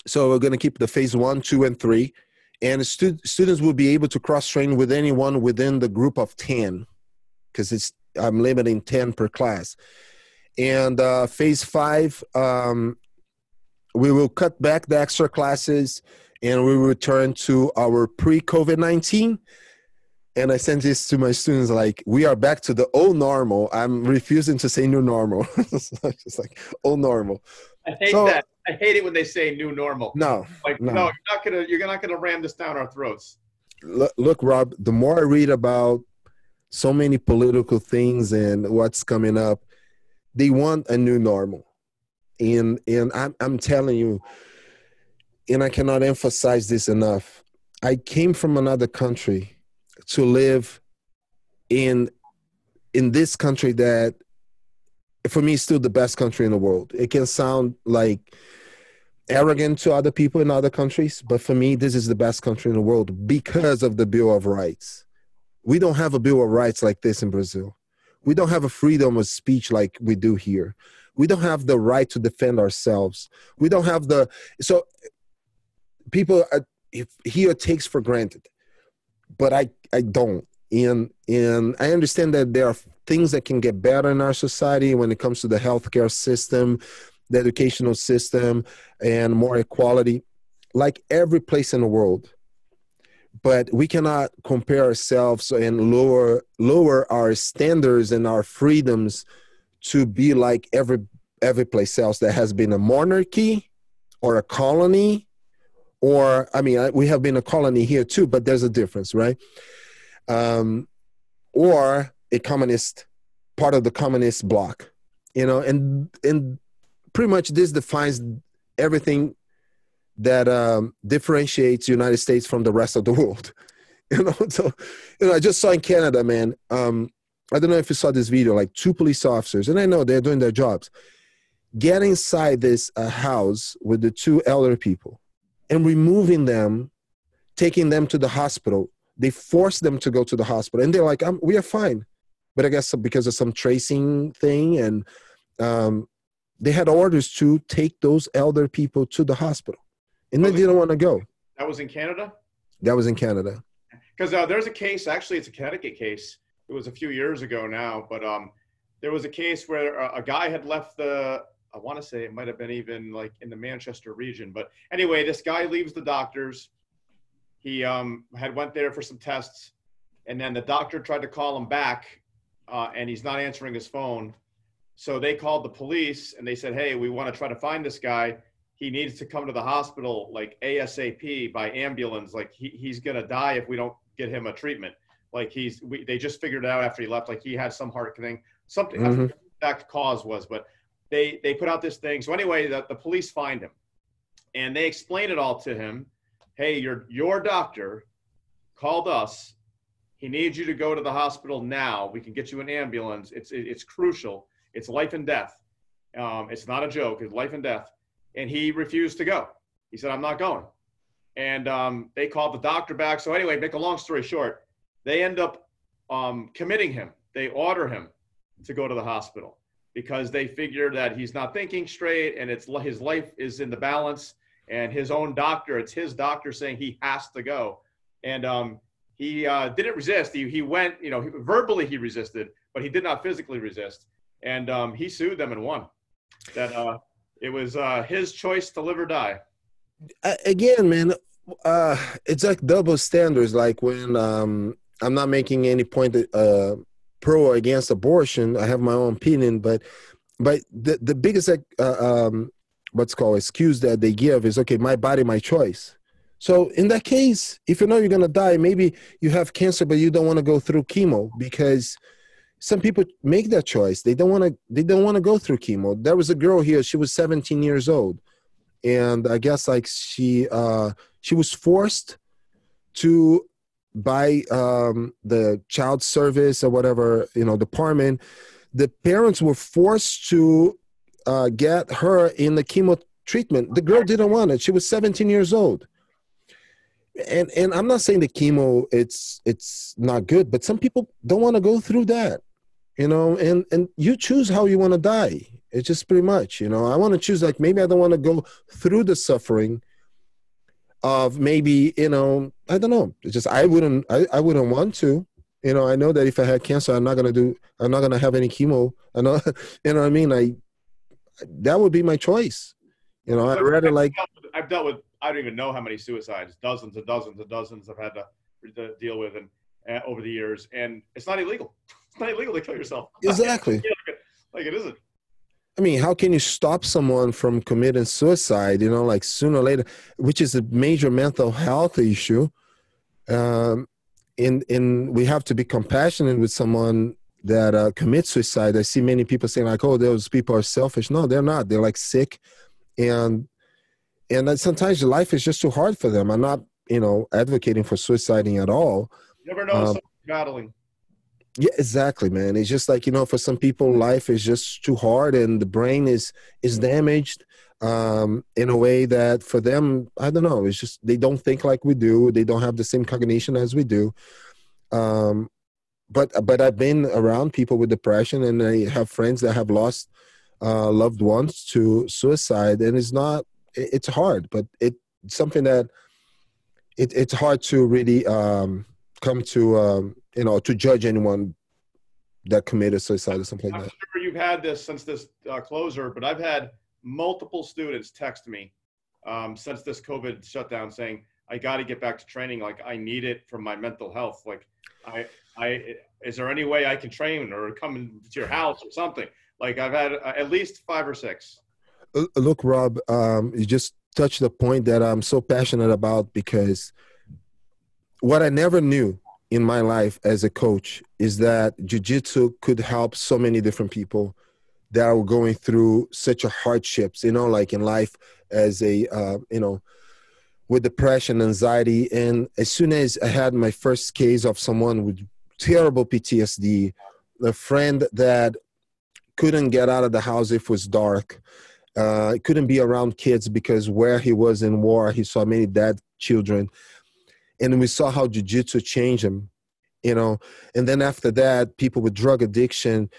so we're going to keep the phase one two and three and stu- students will be able to cross train with anyone within the group of 10 because it's I'm limiting 10 per class. And uh, phase five, um, we will cut back the extra classes and we will return to our pre COVID 19. and I sent this to my students like, we are back to the old normal. I'm refusing to say new normal. *laughs* just like old normal. I hate so, that. I hate it when they say new normal. No, like no. no, you're not gonna you're not gonna ram this down our throats. Look, look, Rob. The more I read about so many political things and what's coming up, they want a new normal, and and I'm I'm telling you, and I cannot emphasize this enough. I came from another country to live in in this country that for me is still the best country in the world. It can sound like arrogant to other people in other countries, but for me this is the best country in the world because of the Bill of Rights. We don't have a Bill of Rights like this in Brazil. We don't have a freedom of speech like we do here. We don't have the right to defend ourselves. We don't have the so people uh, here takes for granted but I I don't. And and I understand that there are things that can get better in our society when it comes to the healthcare system, the educational system, and more equality, like every place in the world. But we cannot compare ourselves and lower lower our standards and our freedoms to be like every every place else that has been a monarchy or a colony or I mean, we have been a colony here too, but there's a difference, right? Um, or a communist part of the communist bloc, you know, and and pretty much this defines everything that um, differentiates United States from the rest of the *laughs* world. *laughs* You know, so you know, I just saw in Canada, man. Um, I don't know if you saw this video, like two police officers, and I know they're doing their jobs, get inside this uh, house with the two elder people and removing them, taking them to the hospital. They force them to go to the hospital, and they're like, "We are fine," but I guess because of some tracing thing, and um, they had orders to take those elder people to the hospital, and they didn't want to go. That was in Canada. That was in Canada. Because uh, there's a case. Actually, it's a Connecticut case. It was a few years ago now, but um, there was a case where a, a guy had left the I want to say it might have been even like in the Manchester region. But anyway, this guy leaves the doctors. He um, had went there for some tests, and then the doctor tried to call him back, uh, and he's not answering his phone. So they called the police, and they said, "Hey, we want to try to find this guy. He needs to come to the hospital like ASAP by ambulance. Like he, he's gonna die if we don't get him a treatment. Like he's we, they just figured it out after he left. Like he had some heart thing, something. Mm-hmm. exact cause was, but." they they put out this thing. So anyway, the, the police find him, and they explain it all to him. Hey, your your doctor called us. He needs you to go to the hospital now. We can get you an ambulance. It's it, it's crucial. It's life and death. Um, it's not a joke. It's life and death. And he refused to go. He said, "I'm not going." And um, they called the doctor back. So anyway, make a long story short, they end up um, committing him. They order him to go to the hospital because they figure that he's not thinking straight and it's his life is in the balance and his own doctor it's his doctor saying he has to go and um, he uh, didn't resist he, he went you know verbally he resisted but he did not physically resist and um, he sued them and won that uh, it was uh, his choice to live or die again man uh, it's like double standards like when um, i'm not making any point uh, pro or against abortion. I have my own opinion, but but the the biggest uh, um, what's called excuse that they give is okay, my body, my choice. So in that case, if you know you're gonna die, maybe you have cancer, but you don't want to go through chemo because some people make that choice. They don't want to. They don't want to go through chemo. There was a girl here. She was 17 years old, and I guess like she uh, she was forced to by um, the child service or whatever you know department the parents were forced to uh, get her in the chemo treatment the girl didn't want it she was 17 years old and and i'm not saying the chemo it's it's not good but some people don't want to go through that you know and and you choose how you want to die it's just pretty much you know i want to choose like maybe i don't want to go through the suffering of maybe you know I don't know. It's just I wouldn't I, I wouldn't want to. You know, I know that if I had cancer, I'm not gonna do. I'm not gonna have any chemo. *laughs* I know. You know what I mean? I that would be my choice. You know, I'd rather like. I've dealt with. I don't even know how many suicides. Dozens and dozens and dozens I've had to, to deal with, and uh, over the years, and it's not illegal. *laughs* Not illegal to kill yourself. *laughs* Exactly. *laughs* like it isn't. I mean, how can you stop someone from committing suicide? You know, like sooner or later, which is a major mental health issue. Um, in in we have to be compassionate with someone that uh, commits suicide. I see many people saying like, "Oh, those people are selfish." No, they're not. They're like sick, and and sometimes life is just too hard for them. I'm not, you know, advocating for suiciding at all. You never know um, battling. Yeah, exactly, man. It's just like you know, for some people, life is just too hard, and the brain is is damaged um, in a way that for them, I don't know. It's just they don't think like we do. They don't have the same cognition as we do. Um, but but I've been around people with depression, and I have friends that have lost uh, loved ones to suicide, and it's not. It's hard, but it's something that it, it's hard to really um, come to um, you know to judge anyone that committed suicide or something I'm like that. sure you've had this since this uh, closer, but I've had multiple students text me um, since this COVID shutdown saying, I got to get back to training. Like I need it for my mental health. Like I, I, is there any way I can train or come to your house or something? Like I've had uh, at least five or six. Look, Rob, um, you just touched the point that I'm so passionate about because what I never knew in my life as a coach is that jiu-jitsu could help so many different people that are going through such a hardships you know like in life as a uh, you know with depression anxiety. And as soon as i had my first case of someone with terrible ptsd a friend that couldn't get out of the house if it was dark uh, couldn't be around kids because where he was in war he saw many dead children and we saw how jiu-jitsu changed him you know? And then after that people with drug addiction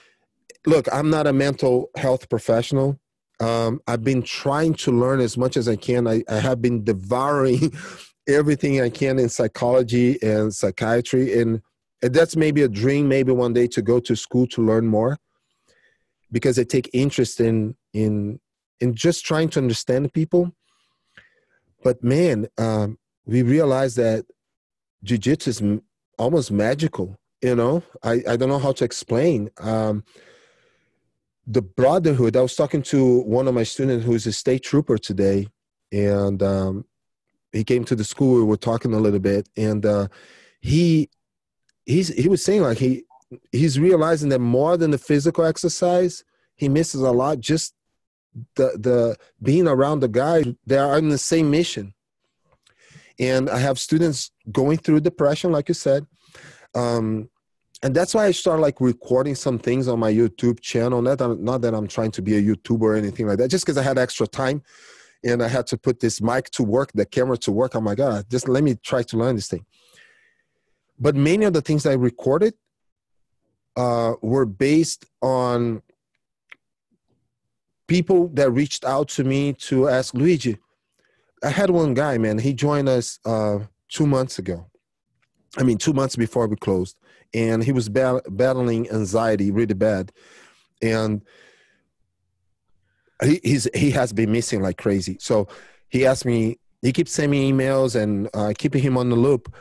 look i'm not a mental health professional. Um, i've been trying to learn as much as i can. I, I have been devouring *laughs* everything i can in psychology and psychiatry and, and that's maybe a dream maybe one day to go to school to learn more because i take interest in in in just trying to understand people. But man um, we realized that jiu-jitsu is almost magical you know? I, I don't know how to explain. Um, the brotherhood i was talking to one of my students who's a state trooper today and um, he came to the school we were talking a little bit and uh, he he's he was saying like he he's realizing that more than the physical exercise he misses a lot just the the being around the guys that are in the same mission and i have students going through depression like you said. Um, and that's why i started like recording some things on my youtube channel. Not that, not that i'm trying to be a youtuber or anything like that just because i had extra time and i had to put this mic to work the camera to work. I'm like god just let me try to learn this thing. But many of the things i recorded uh, were based on people that reached out to me to ask luigi I had one guy, man. He joined us uh, two months ago. I mean, two months before we closed, and he was bat- battling anxiety really bad, and he he's he has been missing like crazy. So he asked me. He keeps sending me emails and uh, keeping him on the loop.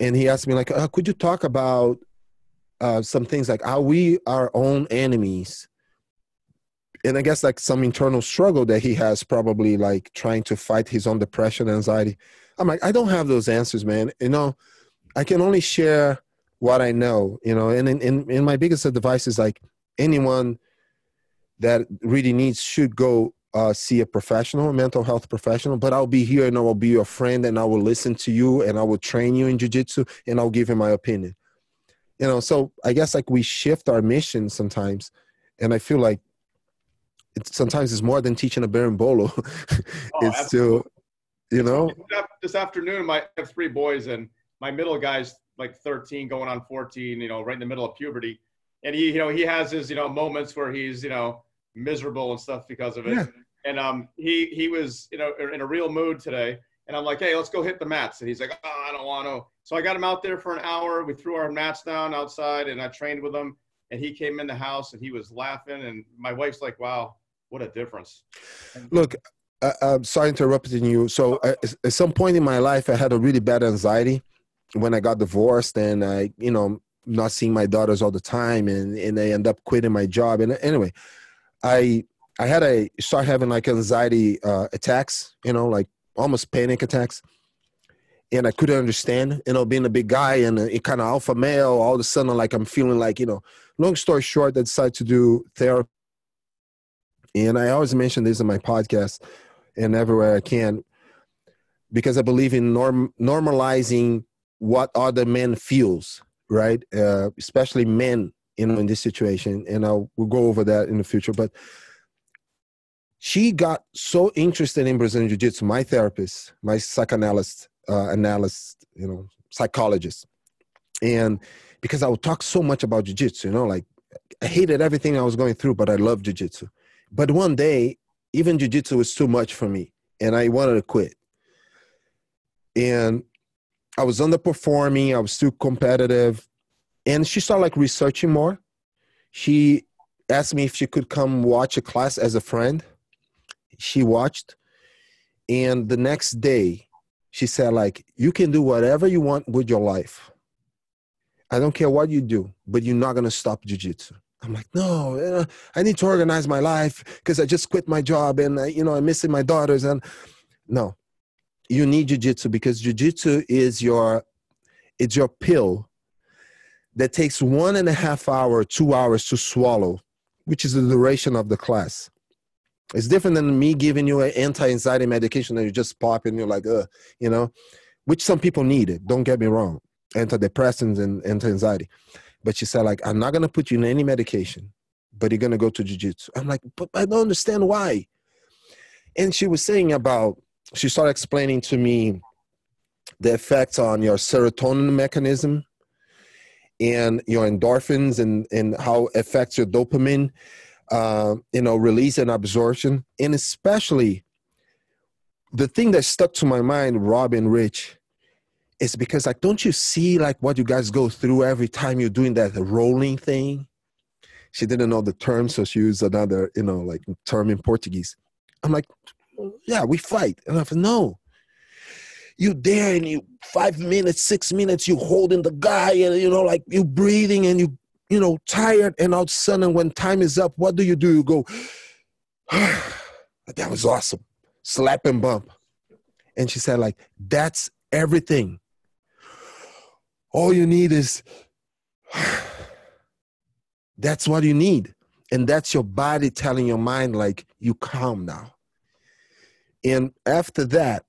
And he asked me like, uh, "Could you talk about uh, some things like are we our own enemies and I guess like some internal struggle that he has probably like trying to fight his own depression anxiety. I'm like, I don't have those answers, man. You know, I can only share what I know, you know, and in, in, my biggest advice is like anyone that really needs should go uh, see a professional, a mental health professional, but I'll be here and I will be your friend and I will listen to you and I will train you in jujitsu and I'll give you my opinion. You know, so I guess like we shift our mission sometimes. And I feel like it's sometimes it's more than teaching a berimbolo. *laughs* oh, it's still, you know. This afternoon, my I have three boys, and my middle guy's like 13, going on 14. You know, right in the middle of puberty, and he, you know, he has his, you know, moments where he's, you know, miserable and stuff because of it. Yeah. And um, he he was, you know, in a real mood today. And I'm like, hey, let's go hit the mats. And he's like, oh, I don't want to. So I got him out there for an hour. We threw our mats down outside, and I trained with him. And he came in the house, and he was laughing. And my wife's like, wow, what a difference. Look, uh, I'm sorry interrupting you. So uh, at some point in my life, I had a really bad anxiety, when I got divorced and I, you know, not seeing my daughters all the time and, and I end up quitting my job. And anyway, I, I had a start having like anxiety uh, attacks, you know, like almost panic attacks. And I couldn't understand, you know, being a big guy and a, a kind of alpha male, all of a sudden, like I'm feeling like, you know, long story short, I decided to do therapy. And I always mention this in my podcast and everywhere I can because I believe in norm, normalizing what other men feels, right? Uh, especially men, you know, in this situation. And I'll go over that in the future. But she got so interested in Brazilian Jiu Jitsu, my therapist, my psychoanalyst, uh, analyst, you know, psychologist. And because I would talk so much about Jiu Jitsu, you know, like I hated everything I was going through, but I loved Jiu Jitsu. But one day, even Jiu Jitsu was too much for me, and I wanted to quit. And I was underperforming, I was too competitive. And she started like researching more. She asked me if she could come watch a class as a friend she watched and the next day she said like you can do whatever you want with your life i don't care what you do but you're not going to stop jiu-jitsu i'm like no uh, i need to organize my life because i just quit my job and uh, you know i'm missing my daughters and no you need jiu-jitsu because jiu-jitsu is your it's your pill that takes one and a half hour two hours to swallow which is the duration of the class it's different than me giving you an anti-anxiety medication that you just pop and you're like, uh, you know, which some people need it. Don't get me wrong, antidepressants and anti-anxiety. But she said, like, I'm not gonna put you in any medication, but you're gonna go to jiu-jitsu. I'm like, but I don't understand why. And she was saying about, she started explaining to me the effects on your serotonin mechanism and your endorphins and, and how it affects your dopamine uh, you know, release and absorption, and especially the thing that stuck to my mind, Rob and Rich, is because like, don't you see like what you guys go through every time you're doing that rolling thing? She didn't know the term, so she used another, you know, like term in Portuguese. I'm like, yeah, we fight, and I said, no. You there and you five minutes, six minutes, you holding the guy, and you know, like you breathing and you you know, tired and all of a sudden when time is up, what do you do? You go, *sighs* that was awesome. Slap and bump. And she said, like, that's everything. All you need is *sighs* that's what you need. And that's your body telling your mind, like, you calm now. And after that,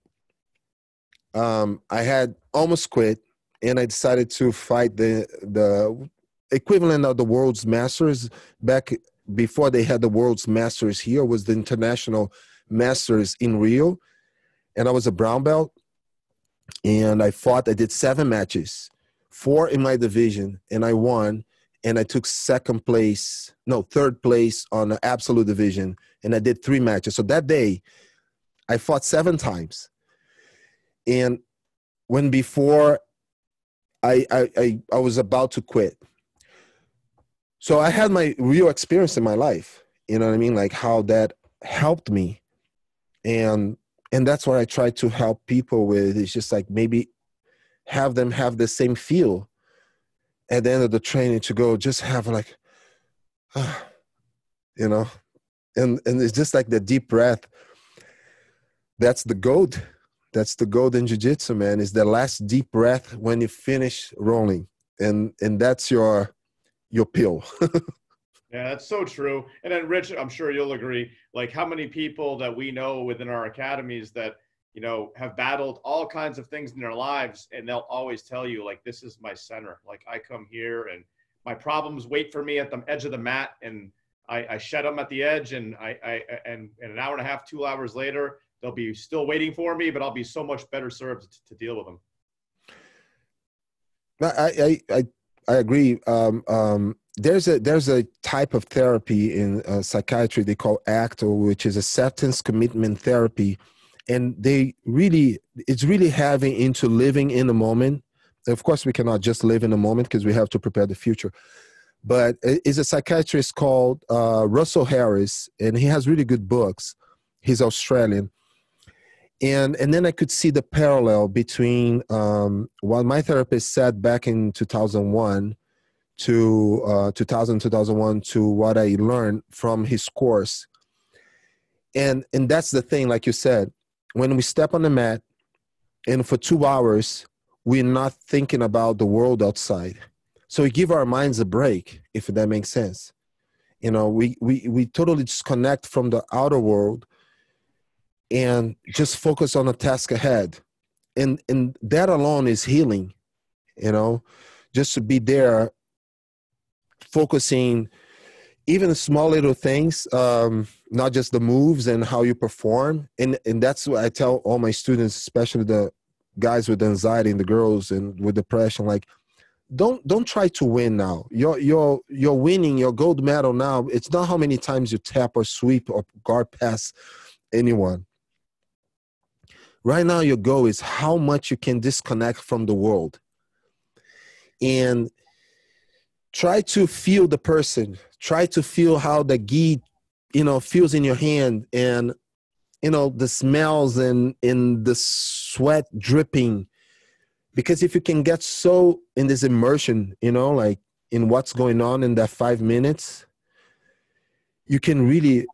um, I had almost quit and I decided to fight the the equivalent of the world's masters back before they had the world's masters here was the international masters in rio and i was a brown belt and i fought i did seven matches four in my division and i won and i took second place no third place on the absolute division and i did three matches. So that day i fought seven times. And when before I, I, I, I was about to quit. So i had my real experience in my life you know what i mean? Like how that helped me. And and that's what i try to help people with It's just like maybe have them have the same feel at the end of the training to go just have like ah, *sighs* you know and and it's just like the deep breath that's the gold that's the gold in jiu-jitsu man is the last deep breath when you finish rolling and and that's your your pill. *laughs* yeah, that's so true. And then, Rich, I'm sure you'll agree. Like, how many people that we know within our academies that you know have battled all kinds of things in their lives, and they'll always tell you, like, this is my center. Like, I come here, and my problems wait for me at the edge of the mat, and I, I shed them at the edge, and I, I and, and an hour and a half, two hours later, they'll be still waiting for me, but I'll be so much better served to, to deal with them. I, I, I I agree. Um, um, there's a there's a type of therapy in uh, psychiatry they call ACT, which is acceptance commitment therapy, and they really it's really having into living in the moment. Of course, we cannot just live in the moment because we have to prepare the future. But is a psychiatrist called uh, Russell Harris, and he has really good books. He's Australian, and and then I could see the parallel between um, what my therapist said back in 2001 to uh, 2000 2001 to what I learned from his course. And and that's the thing, like you said, when we step on the mat, and for two hours we're not thinking about the world outside, so we give our minds a break, if that makes sense. You know, we we we totally disconnect from the outer world and just focus on the task ahead and and that alone is healing you know just to be there focusing even small little things um, not just the moves and how you perform. And and that's what i tell all my students especially the guys with anxiety and the girls and with depression like don't don't try to win now. You're you're you're winning your gold medal now it's not how many times you tap or sweep or guard pass anyone. Right now your goal is how much you can disconnect from the world. And try to feel the person. Try to feel how the gi you know feels in your hand and you know the smells and in the sweat dripping. Because if you can get so in this immersion you know like in what's going on in that five minutes you can really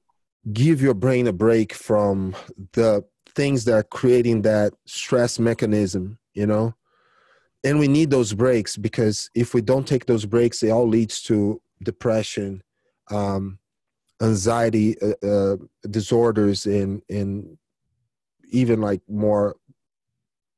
give your brain a break from the things that are creating that stress mechanism you know? And we need those breaks because if we don't take those breaks it all leads to depression um, anxiety uh, uh, disorders in and even like more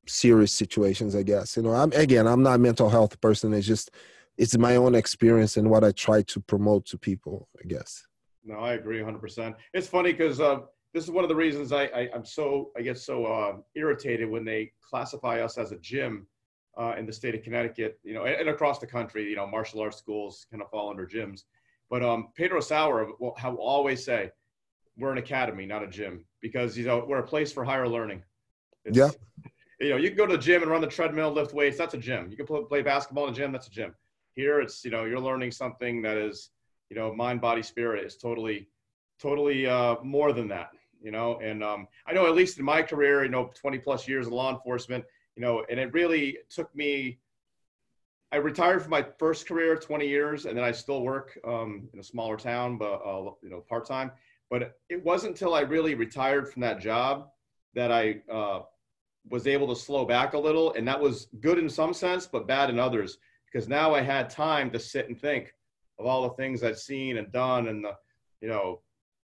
serious situations i guess you know i'm again i'm not a mental health person it's just it's my own experience and what i try to promote to people i guess no i agree 100% it's funny because uh, this is one of the reasons I, I am so I get so uh, irritated when they classify us as a gym uh, in the state of Connecticut, you know, and, and, across the country. You know, martial arts schools kind of fall under gyms. But um, Pedro Sauer will, will always say, "We're an academy, not a gym, because you know we're a place for higher learning." It's, yeah. You know, you can go to the gym and run the treadmill, lift weights. That's a gym. You can play, play basketball in a gym. That's a gym. Here, it's you know you're learning something that is you know mind, body, spirit. is totally, totally uh, more than that you know, and um, I know at least in my career, you know, 20 plus years in law enforcement, you know, and it really took me, I retired from my first career 20 years and then I still work um, in a smaller town, but, uh, you know, part-time, but it wasn't until I really retired from that job that I uh, was able to slow back a little. And that was good in some sense, but bad in others, because now I had time to sit and think of all the things I'd seen and done and the, you know,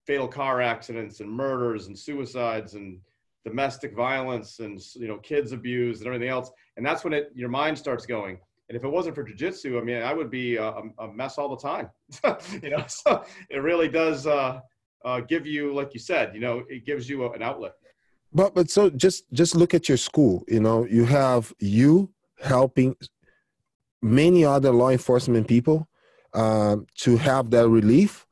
fatal car accidents and murders and suicides and domestic violence and you know kids abused and everything else and that's when it your mind starts going and if it wasn't for jiu-jitsu i mean i would be a, a mess all the time *laughs* you know? *laughs* So it really does uh, uh, give you like you said you know it gives you a, an outlet. But but so just just look at your school you know? You have you helping many other law enforcement people um, to have that relief.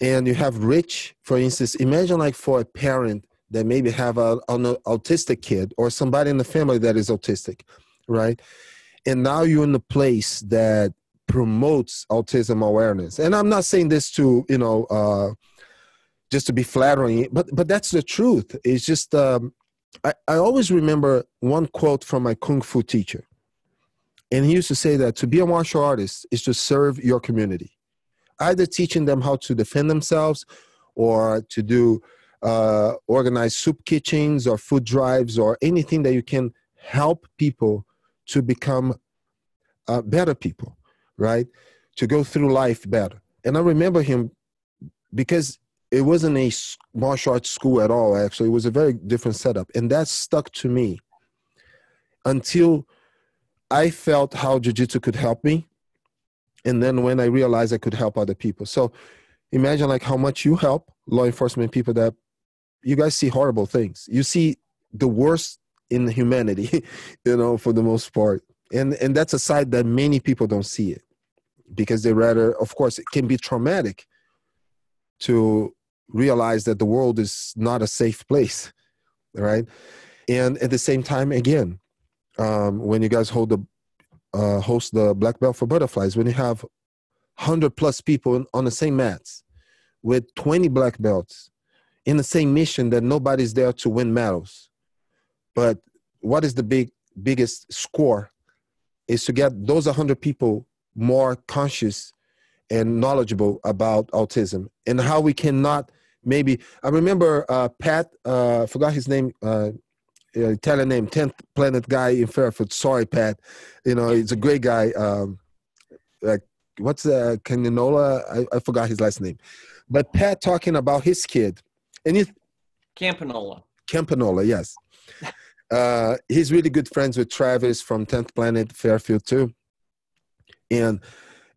And you have rich for instance imagine like for a parent that maybe have a, an autistic kid or somebody in the family that is autistic right and now you're in a place that promotes autism awareness. And i'm not saying this to you know uh, just to be flattering but but that's the truth. It's just um, I, I always remember one quote from my kung fu teacher. And he used to say that to be a martial artist is to serve your community either teaching them how to defend themselves or to do uh, organize soup kitchens or food drives or anything that you can help people to become uh, better people, right? To go through life better. And I remember him because it wasn't a martial arts school at all, actually. It was a very different setup. And that stuck to me until I felt how Jiu Jitsu could help me and then when i realized i could help other people so imagine like how much you help law enforcement people that you guys see horrible things you see the worst in humanity *laughs* you know for the most part. And and that's a side that many people don't see it because they rather of course it can be traumatic to realize that the world is not a safe place *laughs* right? And at the same time again um, when you guys hold the uh, host the black belt for butterflies when you have 100 plus people on the same mats with 20 black belts in the same mission that nobody's there to win medals but what is the big biggest score is to get those 100 people more conscious and knowledgeable about autism and how we cannot maybe i remember uh, pat uh, forgot his name uh, Italian name, 10th Planet guy in Fairfield. Sorry, Pat. You know, he's a great guy. Um, like, what's uh, Caninola? I, I forgot his last name. But Pat talking about his kid. And he, Campanola. Campanola, yes. Uh, he's really good friends with Travis from 10th Planet Fairfield, too. And,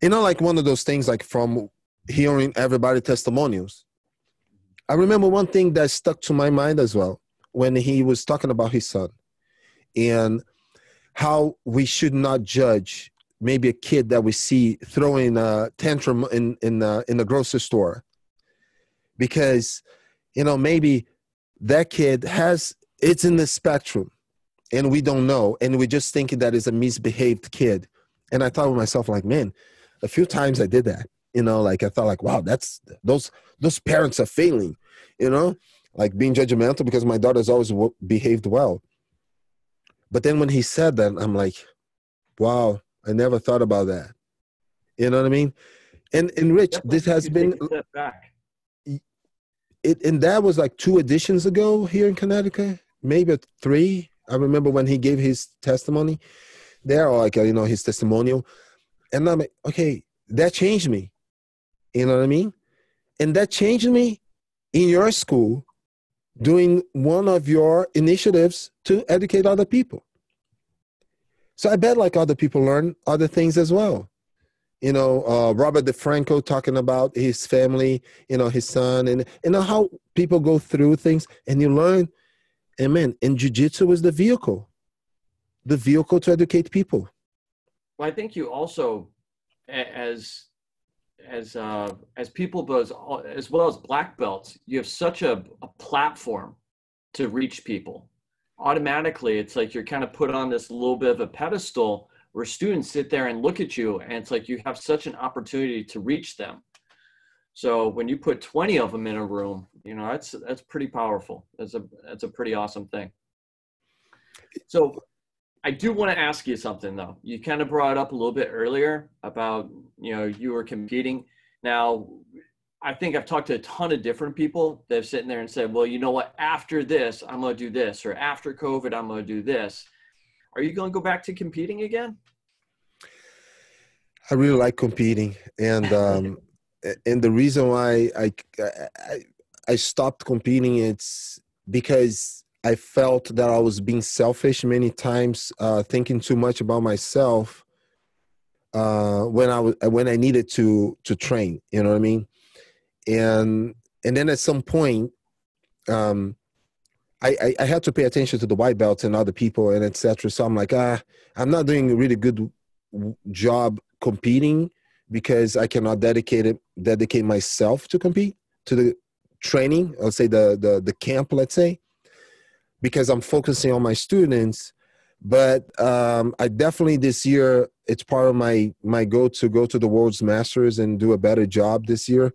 you know, like one of those things, like from hearing everybody testimonials. I remember one thing that stuck to my mind as well when he was talking about his son and how we should not judge maybe a kid that we see throwing a tantrum in in the, in the grocery store because you know maybe that kid has it's in the spectrum and we don't know and we're just thinking that is a misbehaved kid and i thought to myself like man a few times i did that you know like i thought like wow that's those those parents are failing you know like being judgmental because my daughter's always w- behaved well. But then when he said that, I'm like, wow, I never thought about that. You know what I mean? And and Rich, Definitely this has been it and that was like two editions ago here in Connecticut, maybe three. I remember when he gave his testimony there, or like you know his testimonial, and I'm like, okay, that changed me. You know what I mean? And that changed me in your school doing one of your initiatives to educate other people. So I bet like other people learn other things as well. You know, uh, Robert DeFranco talking about his family, you know, his son, and you know how people go through things, and you learn. Amen. And jujitsu is the vehicle, the vehicle to educate people. Well, I think you also, as as uh, as people those as well as black belts you have such a, a platform to reach people automatically it's like you're kind of put on this little bit of a pedestal where students sit there and look at you and it's like you have such an opportunity to reach them so when you put 20 of them in a room you know that's that's pretty powerful that's a that's a pretty awesome thing so I do want to ask you something though. You kind of brought up a little bit earlier about, you know, you were competing. Now, I think I've talked to a ton of different people that have sitting there and said, well, you know what, after this, I'm going to do this, or after COVID, I'm going to do this. Are you going to go back to competing again? I really like competing. And, um, and the reason why I, I, I stopped competing, it's because I felt that I was being selfish many times, uh, thinking too much about myself uh, when I was when I needed to to train. You know what I mean? And and then at some point, um, I, I, I had to pay attention to the white belts and other people and etc. So I'm like, ah, I'm not doing a really good job competing because I cannot dedicate it, dedicate myself to compete to the training. Let's say the the the camp. Let's say because I'm focusing on my students. But um, I definitely this year it's part of my my goal to go to the World's Masters and do a better job this year.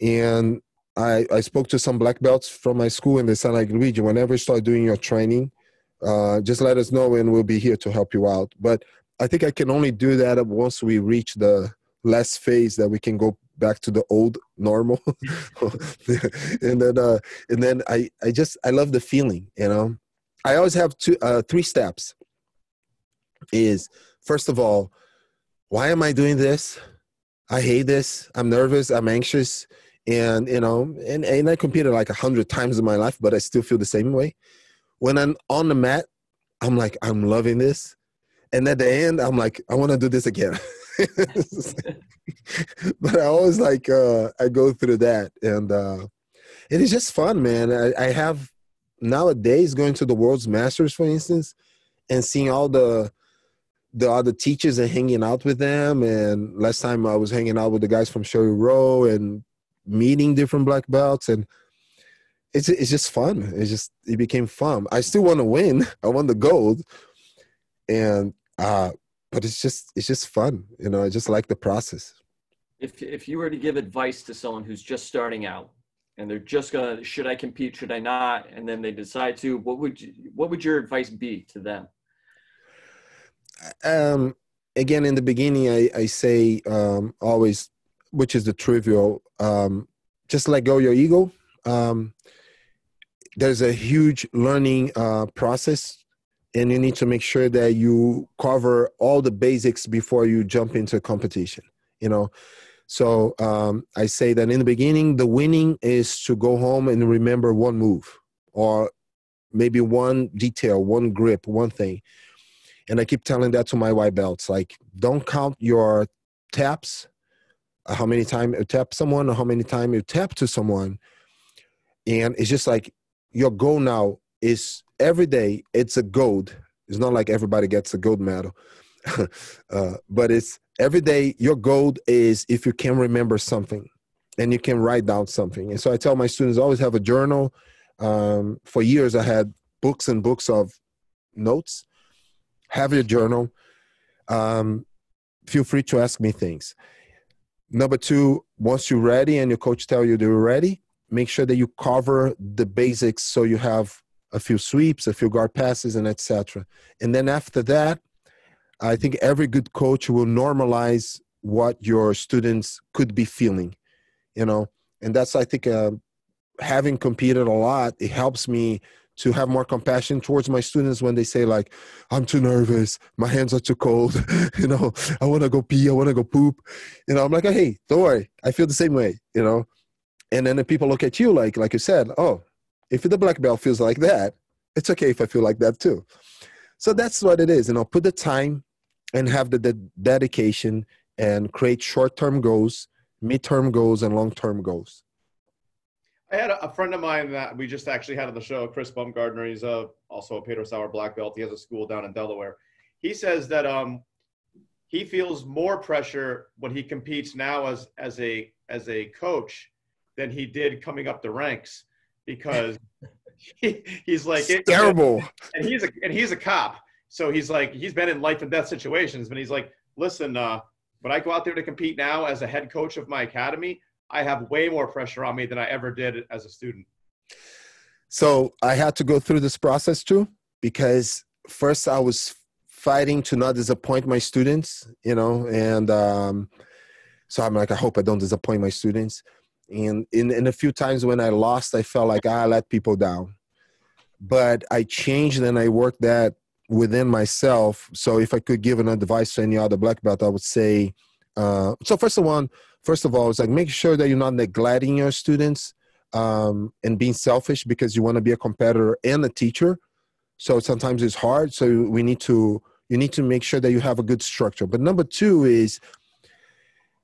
And I I spoke to some black belts from my school and they said like Luigi, whenever you start doing your training, uh, just let us know and we'll be here to help you out. But I think I can only do that once we reach the last phase that we can go back to the old normal. *laughs* And then uh and then i i just i love the feeling you know? I always have two uh three steps. Is first of all why am i doing this? I hate this. I'm nervous. I'm anxious. And you know and, and i competed like a hundred times in my life but i still feel the same way. When i'm on the mat i'm like i'm loving this. And at the end i'm like i want to do this again *laughs* *laughs* but I always like uh, I go through that, and uh, it is just fun, man. I, I have nowadays going to the World's Masters, for instance, and seeing all the the other teachers and hanging out with them. And last time I was hanging out with the guys from Sherry Row and meeting different black belts, and it's it's just fun. It's just it became fun. I still want to win. *laughs* I won the gold, and uh, but it's just it's just fun you know i just like the process if if you were to give advice to someone who's just starting out and they're just gonna should I compete, should I not, and then they decide to, what would you, what would your advice be to them? Um, again, in the beginning, I, I say um, always, which is the trivial, um, just let go your ego. Um, there's a huge learning uh, process and you need to make sure that you cover all the basics before you jump into competition you know? So um, i say that in the beginning the winning is to go home and remember one move or maybe one detail one grip one thing. And i keep telling that to my white belts like don't count your taps uh, how many times you tap someone or how many times you tap to someone. And it's just like your goal now is every day it's a gold. It's not like everybody gets a gold medal. *laughs* Uh, but it's every day your gold is if you can remember something and you can write down something. And so i tell my students always have a journal. Um, for years i had books and books of notes. Have your journal. Um, feel free to ask me things. Number two once you're ready and your coach tell you they're ready make sure that you cover the basics so you have a few sweeps, a few guard passes, and etc. And then after that, I think every good coach will normalize what your students could be feeling, you know. And that's I think uh, having competed a lot, it helps me to have more compassion towards my students when they say like i'm too nervous. My hands are too cold. *laughs* You know i want to go pee. I want to go poop. You know i'm like hey don't worry. I feel the same way you know? And then the people look at you like like you said oh if the black belt feels like that, it's okay if I feel like that too. So that's what it is. You know, put the time and have the, dedication and create short-term goals, mid-term goals, and long-term goals. I had a, friend of mine that we just actually had on the show, Chris Bumgardner. He's a, also a Pedro Sauer black belt. He has a school down in Delaware. He says that um, he feels more pressure when he competes now as as a as a coach than he did coming up the ranks because *laughs* he, he's like terrible, and he's a and he's a cop, so he's like he's been in life and death situations, but he's like, listen, uh, when I go out there to compete now as a head coach of my academy, I have way more pressure on me than I ever did as a student. So I had to go through this process too, because first I was fighting to not disappoint my students, you know, and um, so I'm like, I hope I don't disappoint my students and in, in a few times when i lost i felt like ah, i let people down. But i changed and i worked that within myself. So if i could give an advice to any other black belt i would say uh, so first of all first of all it's like make sure that you're not neglecting your students um, and being selfish because you want to be a competitor and a teacher. So sometimes it's hard so we need to you need to make sure that you have a good structure. But number two is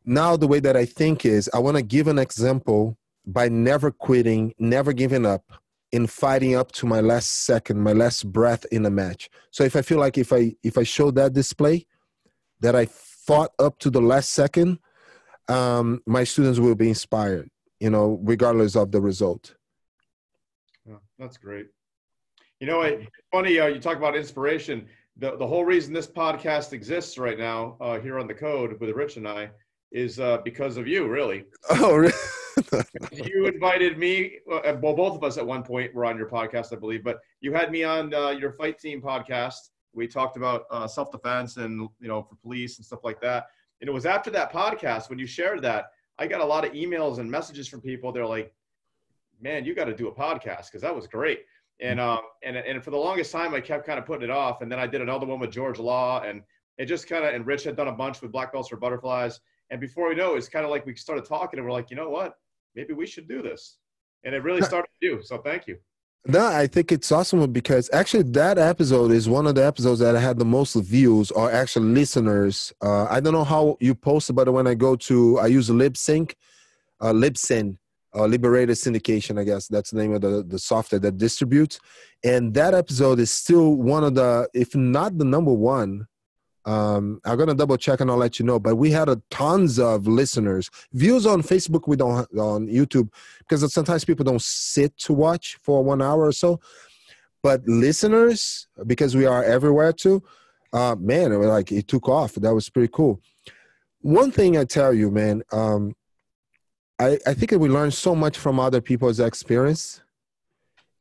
now the way that I think is I want to give an example by never quitting, never giving up, in fighting up to my last second, my last breath in a match. So if I feel like if I if I show that display, that I fought up to the last second, um, my students will be inspired. You know, regardless of the result. Yeah, that's great. You know, it's funny uh, you talk about inspiration. The the whole reason this podcast exists right now uh, here on the Code with Rich and I is uh, because of you, really. Oh, really? *laughs* you invited me. Uh, well, both of us at one point were on your podcast, I believe. But you had me on uh, your Fight Team podcast. We talked about uh, self-defense and you know for police and stuff like that. And it was after that podcast when you shared that I got a lot of emails and messages from people. They're like, "Man, you got to do a podcast because that was great." And um and and for the longest time, I kept kind of putting it off. And then I did another one with George Law, and it just kind of and Rich had done a bunch with Black Belts for Butterflies and before we know, it's kind of like we started talking and we're like, you know what? Maybe we should do this. And it really started to do. So thank you. No, I think it's awesome because actually that episode is one of the episodes that I had the most views or actually listeners. Uh, I don't know how you posted, but when I go to, I use Libsyn, uh, Libsyn, uh, Liberated Syndication, I guess that's the name of the, the software that distributes. And that episode is still one of the, if not the number one, um, I'm gonna double check and I'll let you know. But we had a tons of listeners. Views on Facebook, we don't on YouTube because sometimes people don't sit to watch for one hour or so. But listeners, because we are everywhere too, uh, man, it was like it took off. That was pretty cool. One thing I tell you, man, um, I, I think we learn so much from other people's experience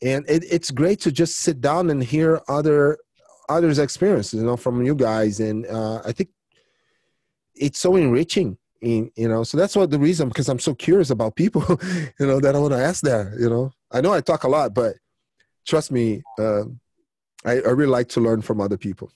and it, it's great to just sit down and hear other others experiences you know from you guys. And uh, i think it's so enriching in, you know so that's what the reason because i'm so curious about people *laughs* you know that i want to ask that you know. I know i talk a lot but trust me uh, I, I really like to learn from other people.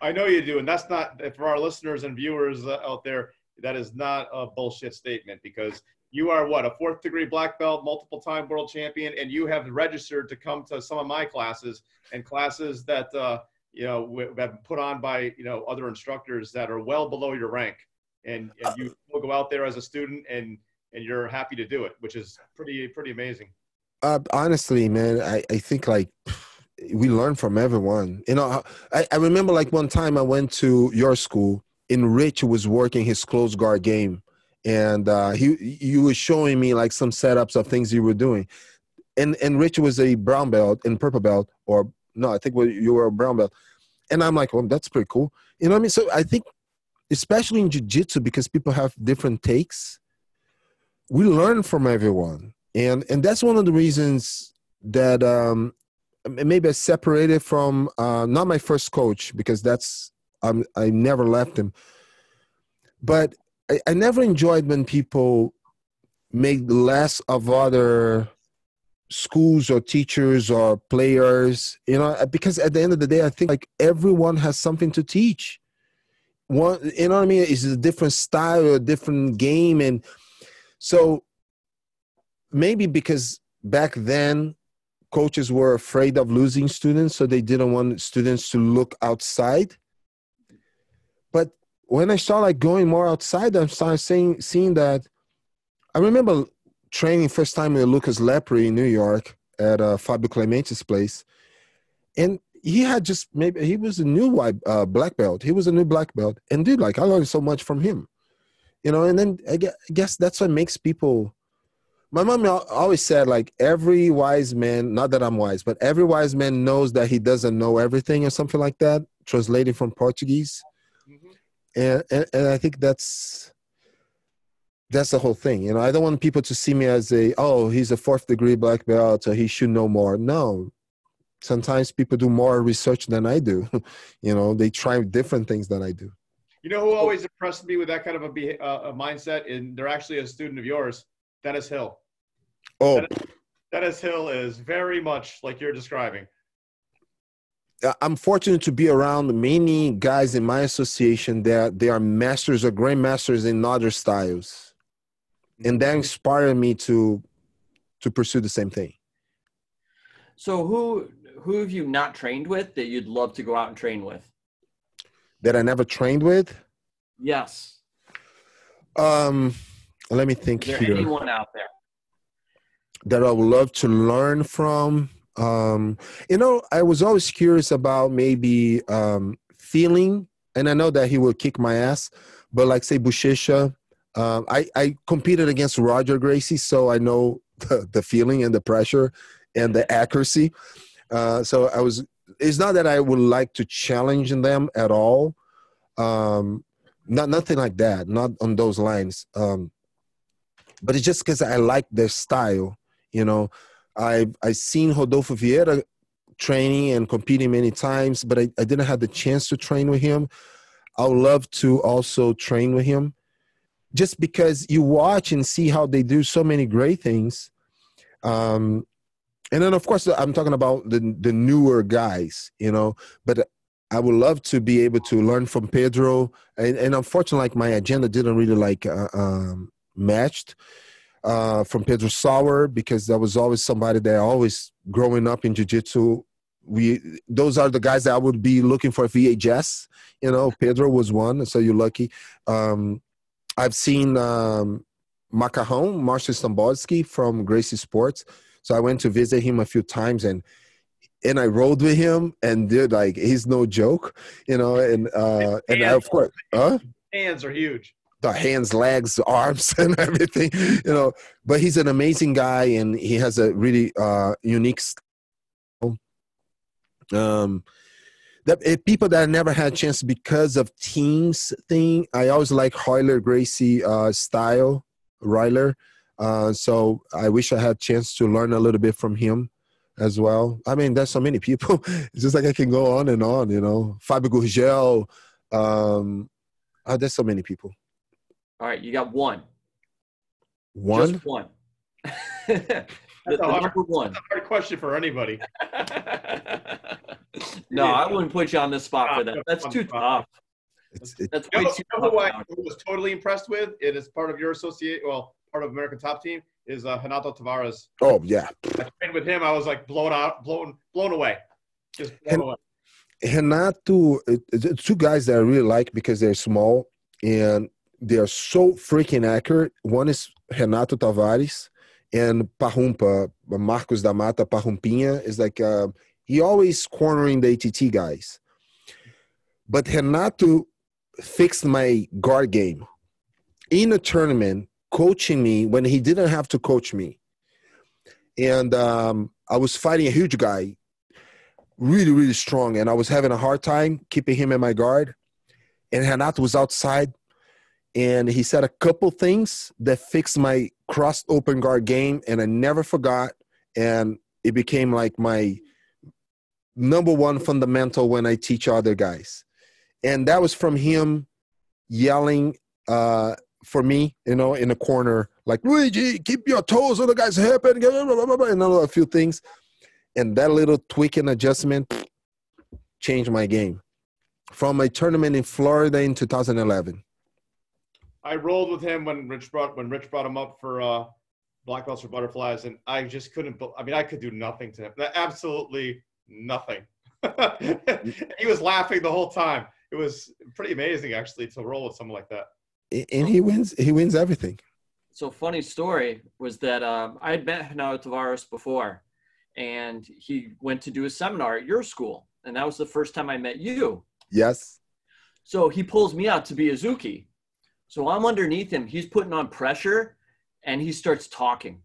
I know you do and that's not for our listeners and viewers uh, out there that is not a bullshit statement because you are what a fourth degree black belt multiple time world champion and you have registered to come to some of my classes and classes that uh, you know have been put on by you know other instructors that are well below your rank. And, and you will *laughs* go out there as a student and and you're happy to do it which is pretty pretty amazing. Uh, honestly man I, I think like we learn from everyone. You know I, I remember like one time i went to your school and rich was working his close guard game. And uh, he you were showing me like some setups of things you were doing, and and Rich was a brown belt and purple belt, or no, I think you were a brown belt, and I'm like, well, that's pretty cool. You know what I mean? So I think, especially in jiu-jitsu, because people have different takes, we learn from everyone, and and that's one of the reasons that um, maybe I separated from uh, not my first coach because that's um, I never left him, but I, I never enjoyed when people make less of other schools or teachers or players you know uh, because at the end of the day i think like everyone has something to teach one you know what i mean it's a different style or a different game and so maybe because back then coaches were afraid of losing students so they didn't want students to look outside but when I started like going more outside, I started seeing seeing that. I remember training first time with Lucas Lepre in New York at uh, Fabio Clemente's place, and he had just maybe he was a new white uh, black belt. He was a new black belt, and dude, like I learned so much from him, you know. And then I guess that's what makes people. My mom always said like every wise man, not that I'm wise, but every wise man knows that he doesn't know everything or something like that. Translating from Portuguese and, and, and I think that's that's the whole thing. You know, I don't want people to see me as a oh he's a fourth degree black belt so he should know more. No, sometimes people do more research than I do. *laughs* you know, they try different things than I do. You know who always impressed me with that kind of a, uh, a mindset, and they're actually a student of yours, Dennis Hill. Oh, Dennis, Dennis Hill is very much like you're describing. I'm fortunate to be around many guys in my association that they are masters or grandmasters in other styles, and that inspired me to to pursue the same thing. So who who have you not trained with that you'd love to go out and train with? That I never trained with? Yes. Um, let me think Is there here. Anyone out there that I would love to learn from? um you know i was always curious about maybe um feeling and i know that he will kick my ass but like say Buchecha, um i i competed against roger gracie so i know *laughs* the, the feeling and the pressure and the accuracy. Uh so i was it's not that i would like to challenge them at all. Um not nothing like that not on those lines. Um but it's just because i like their style you know. I've I seen Rodolfo Vieira training and competing many times, but I, I didn't have the chance to train with him. I would love to also train with him, just because you watch and see how they do so many great things. Um, and then of course I'm talking about the the newer guys, you know. But I would love to be able to learn from Pedro, and, and unfortunately, like my agenda didn't really like uh, um, matched uh, from Pedro Sauer because that was always somebody that always growing up in jiu-jitsu we those are the guys that I would be looking for VHS. You know, Pedro was one, so you're lucky. Um, I've seen um, Macarrão, Marcio Stambowsky from Gracie Sports. So I went to visit him a few times and and I rode with him and dude, like he's no joke, you know, and uh and I, of course huh? hands are huge the hands, legs, *laughs* arms, and everything, you know. But he's an amazing guy, and he has a really uh, unique style. Um, that eh, people that I never had a chance because of teams thing. I always like Royler Gracie uh, style, Royler. Uh, so I wish I had a chance to learn a little bit from him as well. I mean, there's so many people. *laughs* it's just like I can go on and on, you know. Fabio Gurgel. Um, oh, there's so many people. All right, you got one. One? Just one. *laughs* the, the hard- number one. That's a hard question for anybody. *laughs* no, I wouldn't put you on the spot for that. That's too tough. It's, it, That's You way know, too you know who I was totally impressed with? It is part of your associate, well, part of American Top Team is uh, Renato Tavares. oh, yeah. I trained with him. I was like blown out, blown, blown away. Just blown And- away. Renato, it, two guys that I really like because they're small and they're so freaking accurate. One is Renato Tavares and Parrumpa, Marcos da Mata Parrumpinha is like, uh, he always cornering the ATT guys. But Renato fixed my guard game in a tournament, coaching me when he didn't have to coach me. And um, I was fighting a huge guy, really, really strong, and I was having a hard time keeping him in my guard. And Renato was outside, and he said a couple things that fixed my crossed open guard game, and I never forgot. And it became like my number one fundamental when I teach other guys. And that was from him yelling uh, for me, you know, in the corner, like Luigi, keep your toes on the guy's hip and blah, blah, blah, and a few things. And that little tweak and adjustment changed my game from a tournament in Florida in 2011. I rolled with him when Rich brought when Rich brought him up for uh, Black Belts for Butterflies, and I just couldn't. I mean, I could do nothing to him. Absolutely nothing. *laughs* he was laughing the whole time. It was pretty amazing, actually, to roll with someone like that. And he wins. He wins everything. So funny story was that um, I had met Renato Tavares before, and he went to do a seminar at your school, and that was the first time I met you. Yes. So he pulls me out to be Azuki. So I'm underneath him. He's putting on pressure, and he starts talking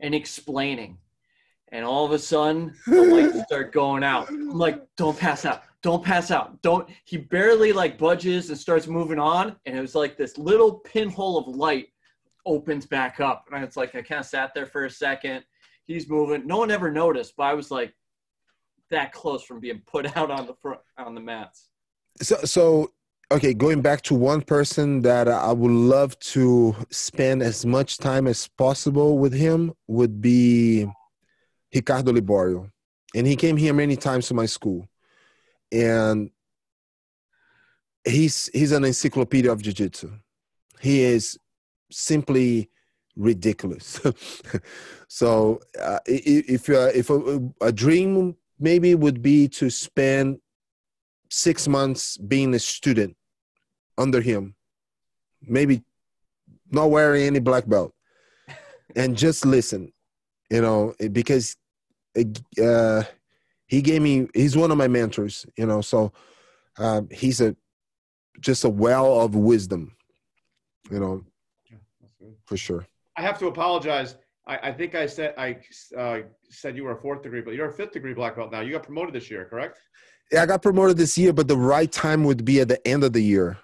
and explaining. And all of a sudden, the lights *laughs* start going out. I'm like, "Don't pass out! Don't pass out! Don't!" He barely like budges and starts moving on, and it was like this little pinhole of light opens back up, and it's like I kind of sat there for a second. He's moving. No one ever noticed, but I was like that close from being put *laughs* out on the front on the mats. So, so okay, going back to one person that I would love to spend as much time as possible with him would be Ricardo Liborio. And he came here many times to my school. And he's he's an encyclopedia of jiu-jitsu. He is simply ridiculous. *laughs* so uh, if uh, if a, a dream maybe would be to spend six months being a student under him, maybe not wearing any black belt, and just listen, you know, because uh, he gave me. He's one of my mentors, you know. So um, he's a just a well of wisdom, you know, for sure. I have to apologize. I, I think I said I uh, said you were a fourth degree, but you're a fifth degree black belt now. You got promoted this year, correct? Yeah, I got promoted this year, but the right time would be at the end of the year.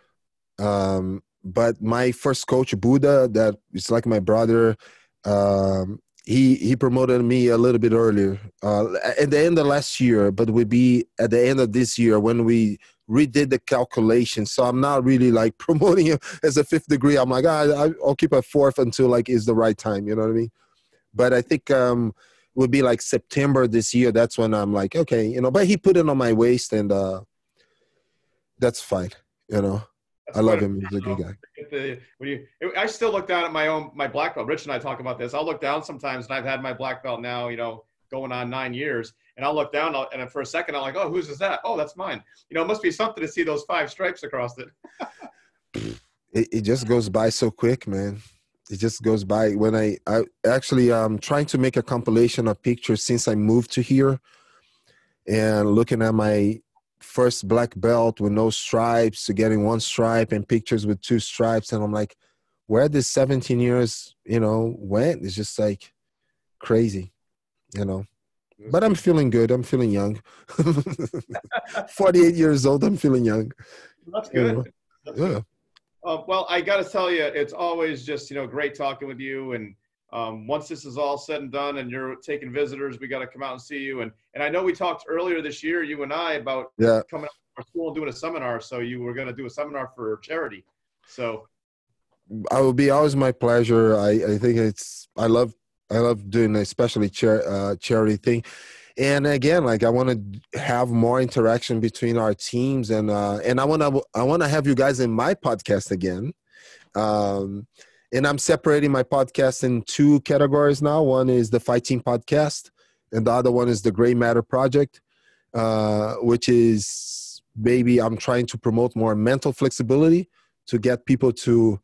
Um, but my first coach, Buddha, that is like my brother, um, he he promoted me a little bit earlier, uh, at the end of last year, but would be at the end of this year when we redid the calculation. So I'm not really like *laughs* promoting him as a fifth degree. I'm like, ah, I'll keep a fourth until like is the right time. You know what I mean? But I think um, would be like September this year. That's when I'm like, okay, you know. But he put it on my waist, and uh, that's fine. You know, That's I love him. He's a good guy. The, when you, I still look down at my own my black belt. Rich and I talk about this. I'll look down sometimes, and I've had my black belt now, you know, going on nine years. And I'll look down, I'll- and for a second, I'm like, "Oh, whose is that? Oh, that's mine." You know, it must be something to see those five stripes across it. *laughs* It, it just goes by so quick, man. It just goes by. When I I actually um trying to make a compilation of pictures since I moved to here, and looking at my first black belt with no stripes to getting one stripe and pictures with two stripes, and I'm like, where this 17 years, you know, went? It's just like crazy, you know. But I'm feeling good. I'm feeling young. *laughs* 48 years old. I'm feeling young. That's you know. good. That's Yeah. good. Uh, well, I got to tell you, it's always just you know great talking with you. And um, once this is all said and done, and you're taking visitors, we got to come out and see you. And and I know we talked earlier this year, you and I, about Yeah. coming out to our school and doing a seminar. So you were going to do a seminar for charity. So I will be always my pleasure. I, I think it's I love I love doing especially char, uh, charity thing, and again, like I want to have more interaction between our teams, and uh, and I want to I want to have you guys in my podcast again. Um, and I'm separating my podcast in two categories now. One is the Fighting podcast, and the other one is the Gray Matter Project, uh, which is maybe I'm trying to promote more mental flexibility to get people to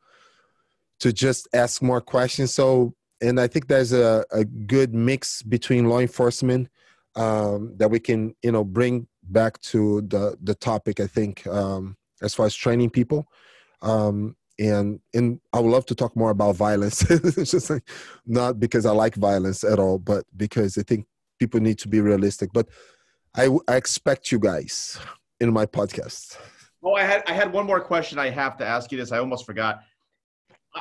to just ask more questions. So, and I think there's a, a good mix between law enforcement um, that we can, you know, bring back to the the topic. I think um, as far as training people, um, and and I would love to talk more about violence. *laughs* it's just like not because I like violence at all, but because I think people need to be realistic. But I, I expect you guys in my podcast. Oh, I had I had one more question. I have to ask you this. I almost forgot.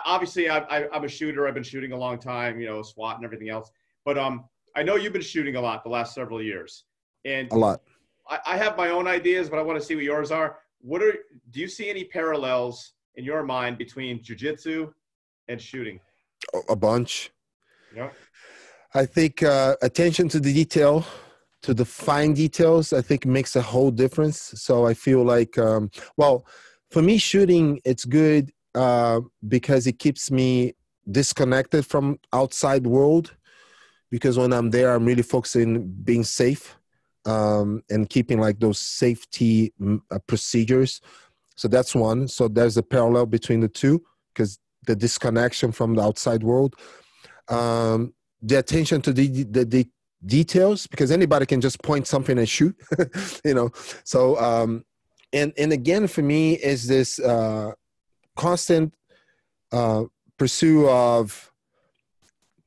Obviously, I, I, I'm a shooter. I've been shooting a long time. You know, SWAT and everything else. But um, I know you've been shooting a lot the last several years, and A lot. I, I have my own ideas, but I want to see what yours are. What are do you see any parallels in your mind between jujitsu and shooting? A- bunch. Yeah. I think uh, attention to the detail, to the fine details, I think makes a whole difference. So I feel like, um, well, for me, shooting it's good uh, because it keeps me disconnected from outside world. Because when I'm there, I'm really focusing being safe um, and keeping like those safety mm, uh, procedures. So that's one. So there's a parallel between the two because the disconnection from the outside world. Um, the attention to the, the, the details because anybody can just point something and shoot *laughs* you know so um and and again for me is this uh constant uh pursuit of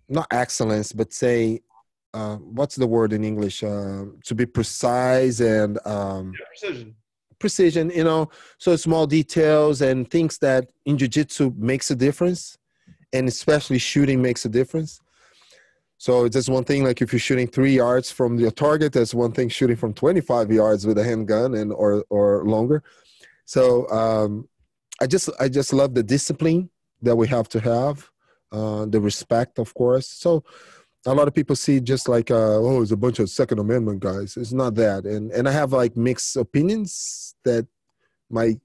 not excellence but say uh what's the word in english uh, to be precise and um Yeah, precision. Precision you know so small details and things that in jiu-jitsu makes a difference and especially shooting makes a difference. So it's just one thing like if you're shooting three yards from your target that's one thing shooting from 25 yards with a handgun and or or longer. So um i just i just love the discipline that we have to have uh the respect of course. So a lot of people see just like uh, oh it's a bunch of second amendment guys it's not that and and i have like mixed opinions that my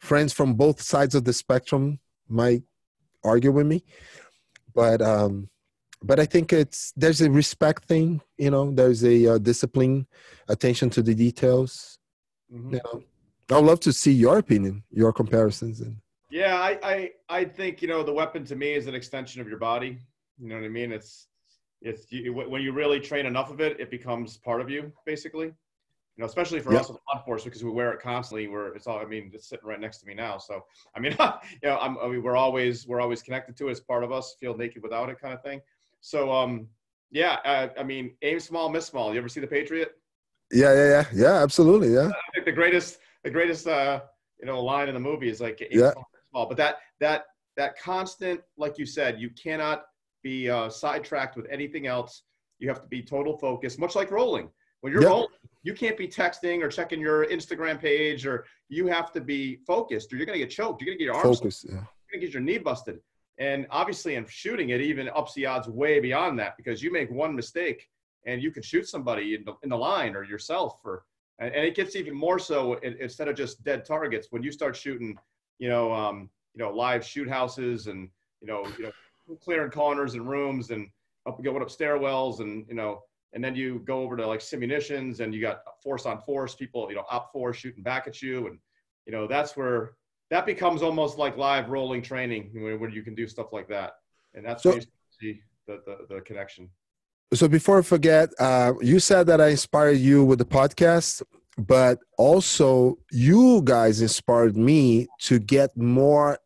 friends from both sides of the spectrum might argue with me but um but i think it's there's a respect thing you know there's a uh, discipline attention to the details Mhm. you know i'd love to see your opinion your comparisons and Yeah, I, I I think you know the weapon to me is an extension of your body. You know what I mean? It's it's you, when you really train enough of it, it becomes part of you, basically. You know, especially for Yeah. us with law enforcement because we wear it constantly. We're it's all. I mean, it's sitting right next to me now. So I mean, *laughs* you know, I'm, I mean, we're always we're always connected to it. It's part of us. Feel naked without it, kind of thing. So um, yeah. Uh, I mean, aim small, miss small. You ever see the Patriot? yeah yeah yeah yeah absolutely yeah I think the greatest the greatest uh you know line in the movie is like aim Yeah. small, small. But that that that constant, like you said, you cannot be uh, sidetracked with anything else. You have to be total focus, much like rolling. When you're Yeah. rolling, you can't be texting or checking your Instagram page, or you have to be focused, or you're gonna get choked. You're gonna get your arms, focus yeah you're gonna get your knee busted. And obviously, in shooting, it even ups the odds way beyond that because you make one mistake and you can shoot somebody in the, in the line or yourself or and, and it gets even more so in, instead of just dead targets when you start shooting you know um, you know live shoot houses and you know you know clearing corners and rooms and up going up stairwells and you know and then you go over to like simunitions and you got force on force people you know op force shooting back at you. And you know that's where that becomes almost like live rolling training where, where you can do stuff like that. And that's So- where the, the, the connection. So before I forget, uh, you said that I inspired you with the podcast, but also you guys inspired me to get more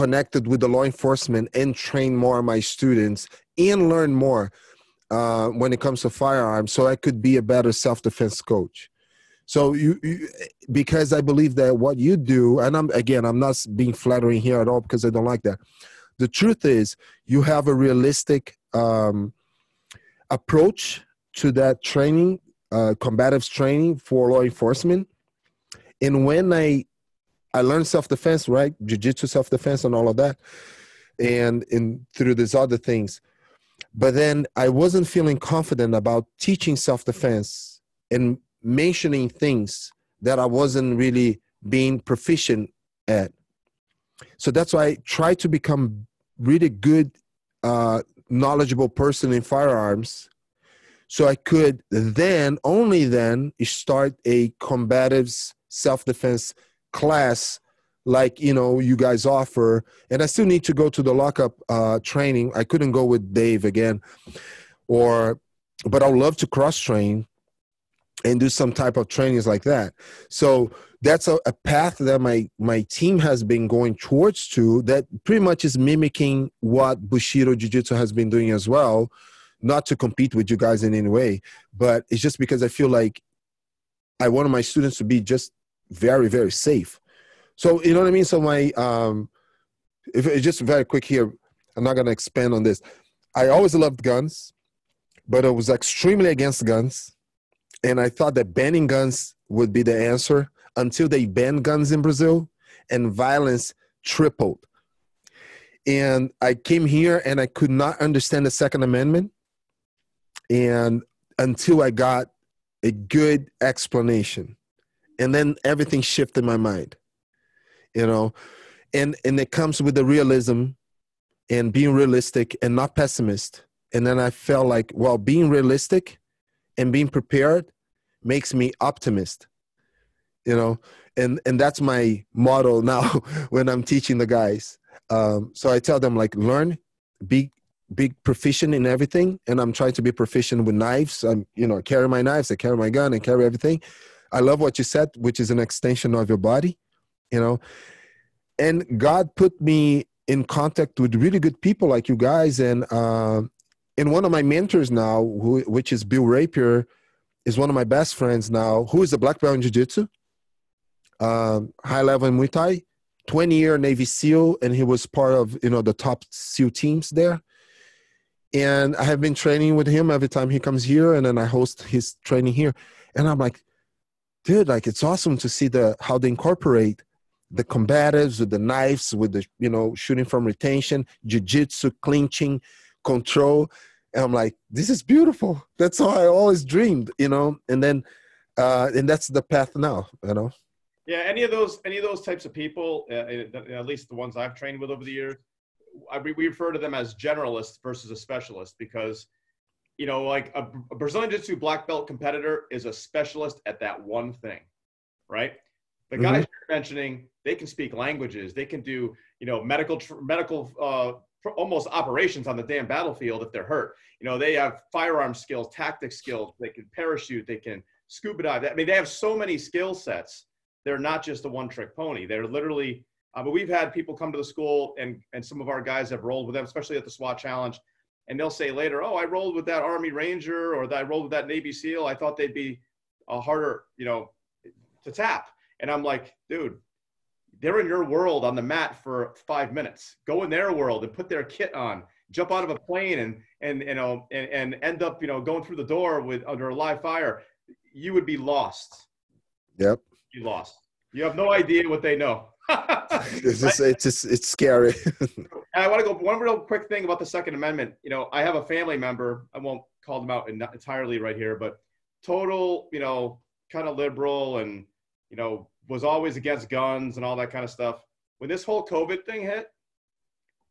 connected with the law enforcement and train more of my students and learn more uh, when it comes to firearms, so I could be a better self-defense coach. So you, you, because I believe that what you do, and I'm again, I'm not being flattering here at all because I don't like that. The truth is, you have a realistic um, approach to that training, uh, combatives training for law enforcement. And when I I learned self defense, right, jiu-jitsu self defense, and all of that, and through these other things, but then I wasn't feeling confident about teaching self defense and mentioning things that I wasn't really being proficient at. So that's why I tried to become really good, uh, knowledgeable person in firearms. So I could then, only then, start a combatives self defense class like you know you guys offer and i still need to go to the lockup uh, training i couldn't go with dave again or but i'd love to cross train and do some type of trainings like that. So that's a, a, path that my my team has been going towards to that pretty much is mimicking what Bushido Jiu Jitsu has been doing as well. Not to compete with you guys in any way, but it's just because I feel like I wanted my students to be just very very safe. So you know what I mean. So my um, if it's just very quick here, I'm not gonna expand on this. I always loved guns, but I was extremely against guns and I thought that banning guns would be the answer until they banned guns in Brazil and violence tripled. And I came here and I could not understand the Second Amendment. And until I got a good explanation. And then everything shifted in my mind. You know, and and it comes with the realism and being realistic and not pessimist. And then I felt like, well, being realistic and being prepared makes me optimist you know? And and that's my model *laughs* now when i'm teaching the guys. Um, so i tell them like learn be be proficient in everything. And i'm trying to be proficient with knives. I'm you know carry my knives i carry my gun and carry everything i love what you said which is an extension of your body you know and god put me in contact with really good people like you guys and uh, and one of my mentors now who, which is bill rapier is one of my best friends now, who is a black belt in jiu-jitsu, um, high level in Muay Thai, 20 year Navy SEAL, and he was part of you know the top SEAL teams there. And I have been training with him every time he comes here, and then I host his training here. And I'm like, dude, like it's awesome to see the how they incorporate the combatives with the knives, with the you know shooting from retention, jiu-jitsu, clinching, control. And i'm like this is beautiful. That's how i always dreamed you know? And then uh and that's the path now you know? Yeah any of those any of those types of people uh, at least the ones i've trained with over the years I, we refer to them as generalists versus a specialist because you know like a, a brazilian jiu-jitsu black belt competitor is a specialist at that one thing right the guys mm-hmm. you're mentioning they can speak languages they can do you know medical tr- medical uh, almost operations on the damn battlefield if they're hurt. You know, they have firearm skills, tactic skills. They can parachute. They can scuba dive. I mean, they have so many skill sets. They're not just a one-trick pony. They're literally. Uh, but we've had people come to the school, and and some of our guys have rolled with them, especially at the SWAT Challenge, and they'll say later, "Oh, I rolled with that Army Ranger, or that I rolled with that Navy SEAL. I thought they'd be a harder, you know, to tap." And I'm like, dude, they're in your world on the mat for five minutes. Go in their world and put their kit on, jump out of a plane and and you know and, and end up you know going through the door with under a live fire. You would be lost. Yep. You lost. You have no idea what they know. *laughs* it's just, it's just, it's scary. *laughs* I want to go one real quick thing about the Second Amendment. You know, I have a family member. I won't call them out entirely right here, but total, you know, kind of liberal and you know was always against guns and all that kind of stuff. When this whole COVID thing hit,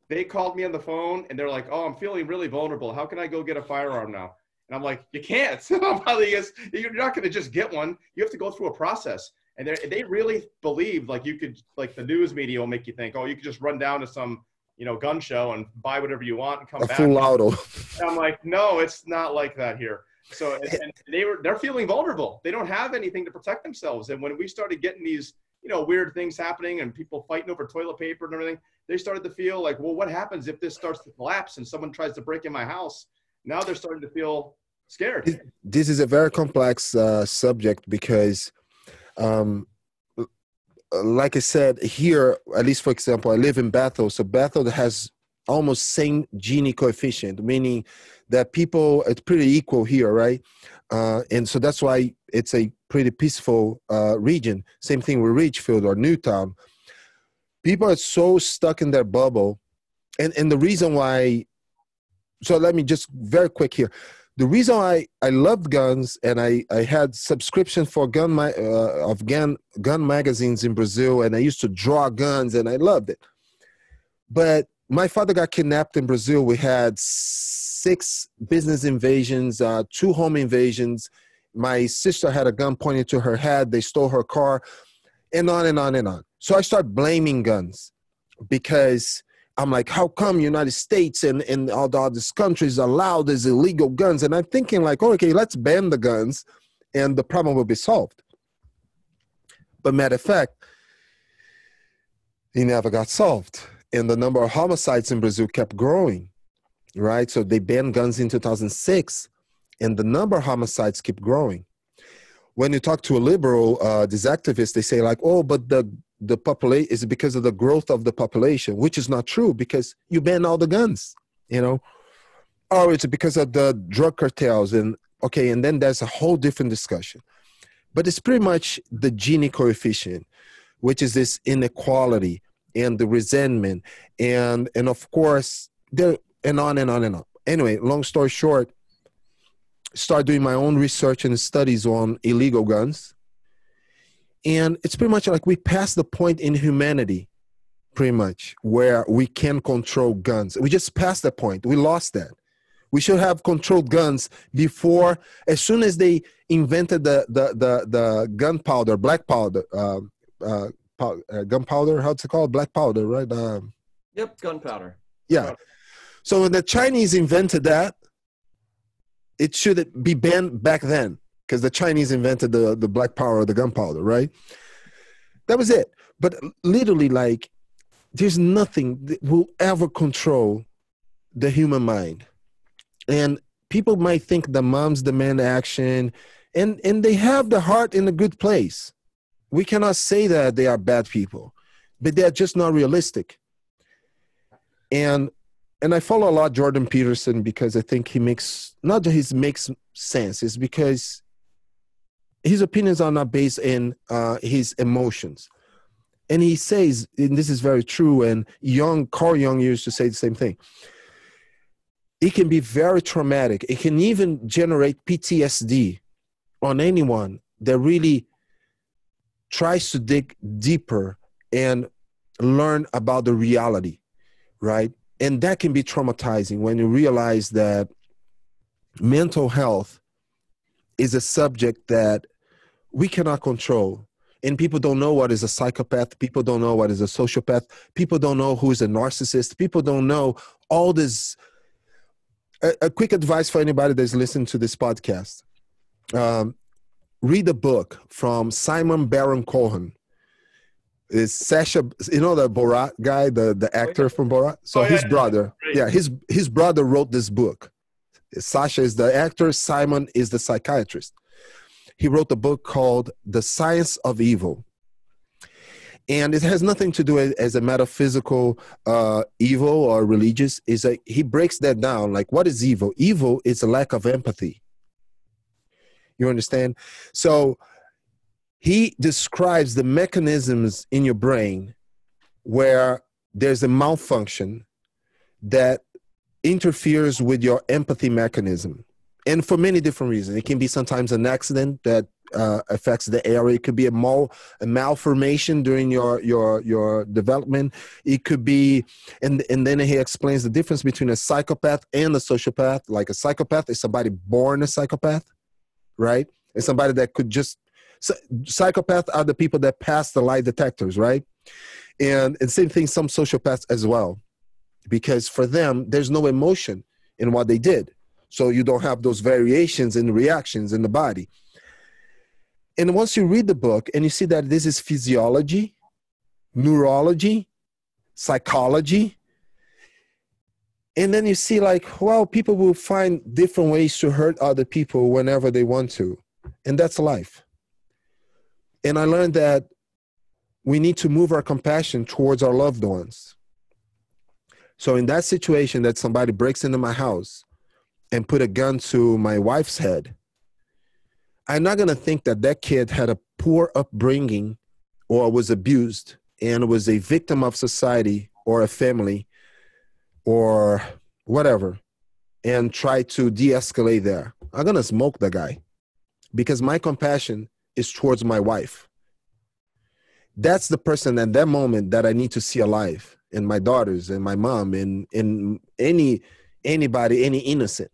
they called me on the phone and they're like, "Oh, I'm feeling really vulnerable. How can I go get a firearm now?" And I'm like, "You can't. *laughs* you're not going to just get one. You have to go through a process." And they really believe like you could, like the news media will make you think, "Oh, you could just run down to some." You know, gun show and buy whatever you want and come a back. Full auto. I'm like, no, it's not like that here. So *laughs* and they were they're feeling vulnerable. They don't have anything to protect themselves. And when we started getting these, you know, weird things happening and people fighting over toilet paper and everything, they started to feel like, well, what happens if this starts to collapse and someone tries to break in my house? Now they're starting to feel scared. This is a very complex uh, subject because um, like I said, here, at least for example, I live in Bethel. So Bethel has almost same Gini coefficient, meaning that people, it's pretty equal here, right? Uh, and so that's why it's a pretty peaceful uh, region. Same thing with Ridgefield or Newtown. People are so stuck in their bubble. And, and the reason why, so let me just very quick here the reason I, I loved guns and I, I had subscription for gun uh, of gun gun magazines in Brazil and I used to draw guns and I loved it. But my father got kidnapped in Brazil. We had six business invasions, uh, two home invasions. My sister had a gun pointed to her head. They stole her car, and on and on and on. So I start blaming guns because I'm like, how come United States and, and all the other countries allow these illegal guns? And I'm thinking like, okay, let's ban the guns and the problem will be solved. But matter of fact, it never got solved. And the number of homicides in Brazil kept growing, right? So they banned guns in 2006 and the number of homicides keep growing. When you talk to a liberal, uh, these activists, they say like, oh, but the the population is because of the growth of the population, which is not true because you ban all the guns, you know, or it's because of the drug cartels and okay, and then there's a whole different discussion. But it's pretty much the Gini coefficient, which is this inequality and the resentment and and of course there and on and on and on. Anyway, long story short, start doing my own research and studies on illegal guns and it's pretty much like we passed the point in humanity pretty much where we can control guns. We just passed the point. We lost that. We should have controlled guns before as soon as they invented the the the, the gunpowder black powder uh, uh, uh, gunpowder how's it called? Black powder right? Um, yep gunpowder. Yeah. So when the chinese invented that it should be banned back then because the Chinese invented the the black powder, of the gunpowder, right? That was it. But literally, like, there's nothing that will ever control the human mind, and people might think the moms demand action, and and they have the heart in a good place. We cannot say that they are bad people, but they're just not realistic. And and I follow a lot Jordan Peterson because I think he makes not that he makes sense, it's because his opinions are not based in uh, his emotions. And he says, and this is very true, and young Carl Jung used to say the same thing. It can be very traumatic. It can even generate PTSD on anyone that really tries to dig deeper and learn about the reality, right? And that can be traumatizing when you realize that mental health is a subject that we cannot control. And people don't know what is a psychopath. People don't know what is a sociopath. People don't know who is a narcissist. People don't know all this. A, a quick advice for anybody that's listening to this podcast um, read a book from Simon Baron Cohen. Is Sacha, you know the Borat guy, the, the actor from Borat? So oh, his yeah, brother, yeah, yeah, his his brother wrote this book. Sacha is the actor, Simon is the psychiatrist. He wrote a book called The Science of Evil. And it has nothing to do as a metaphysical uh, evil or religious. Is he breaks that down. Like, what is evil? Evil is a lack of empathy. You understand? So he describes the mechanisms in your brain where there's a malfunction that interferes with your empathy mechanism and for many different reasons. It can be sometimes an accident that uh, affects the area. It could be a, mal- a malformation during your your your development. It could be, and and then he explains the difference between a psychopath and a sociopath. Like a psychopath is somebody born a psychopath, right? And somebody that could just so, psychopaths are the people that pass the lie detectors, right? And and same thing, some sociopaths as well, because for them there's no emotion in what they did. So you don't have those variations in reactions in the body. And once you read the book and you see that this is physiology neurology psychology and then you see like well people will find different ways to hurt other people whenever they want to and that's life. And I learned that we need to move our compassion towards our loved ones. So in that situation that somebody breaks into my house and put a gun to my wife's head, I'm not going to think that that kid had a poor upbringing or was abused and was a victim of society or a family or whatever and try to de-escalate there. I'm going to smoke the guy because my compassion is towards my wife. That's the person at that moment that I need to see alive and my daughters and my mom and, and any anybody, any innocent.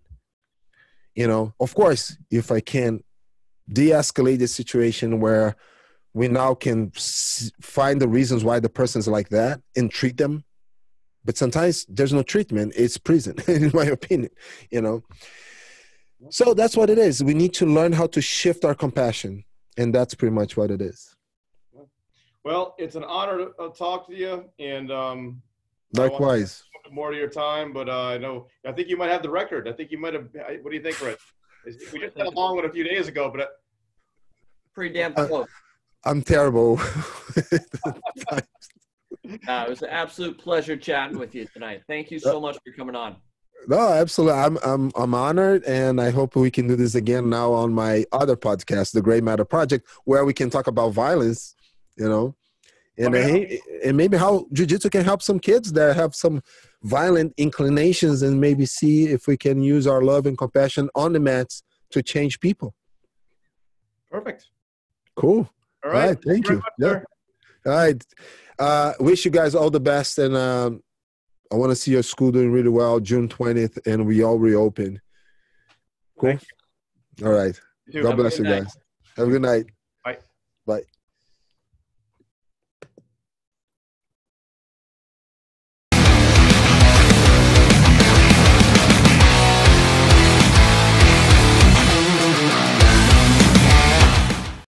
You know, of course, if I can de-escalate the situation where we now can find the reasons why the person's like that and treat them but sometimes there's no treatment it's prison *laughs* in my opinion you know? So that's what it is. We need to learn how to shift our compassion and that's pretty much what it is well it's an honor to uh, talk to you and um likewise more of your time but uh, i know i think you might have the record i think you might have what do you think Rich? we just had a long one a few days ago but pretty damn uh, close uh, i'm terrible *laughs* Uh, it was an absolute pleasure chatting with you tonight. Thank you so much for coming on. No, absolutely. I'm I'm I'm honored, and I hope we can do this again now on my other podcast, the Gray Matter Project, where we can talk about violence. You know, and okay. and maybe how jujitsu can help some kids that have some violent inclinations, and maybe see if we can use our love and compassion on the mats to change people. Perfect. Cool. All right. All right thank you. Yeah. All right. Uh, wish you guys all the best, and um, I want to see your school doing really well June twentieth, and we all reopen. Cool. All right. God bless you guys. Have a good night. Bye. Bye.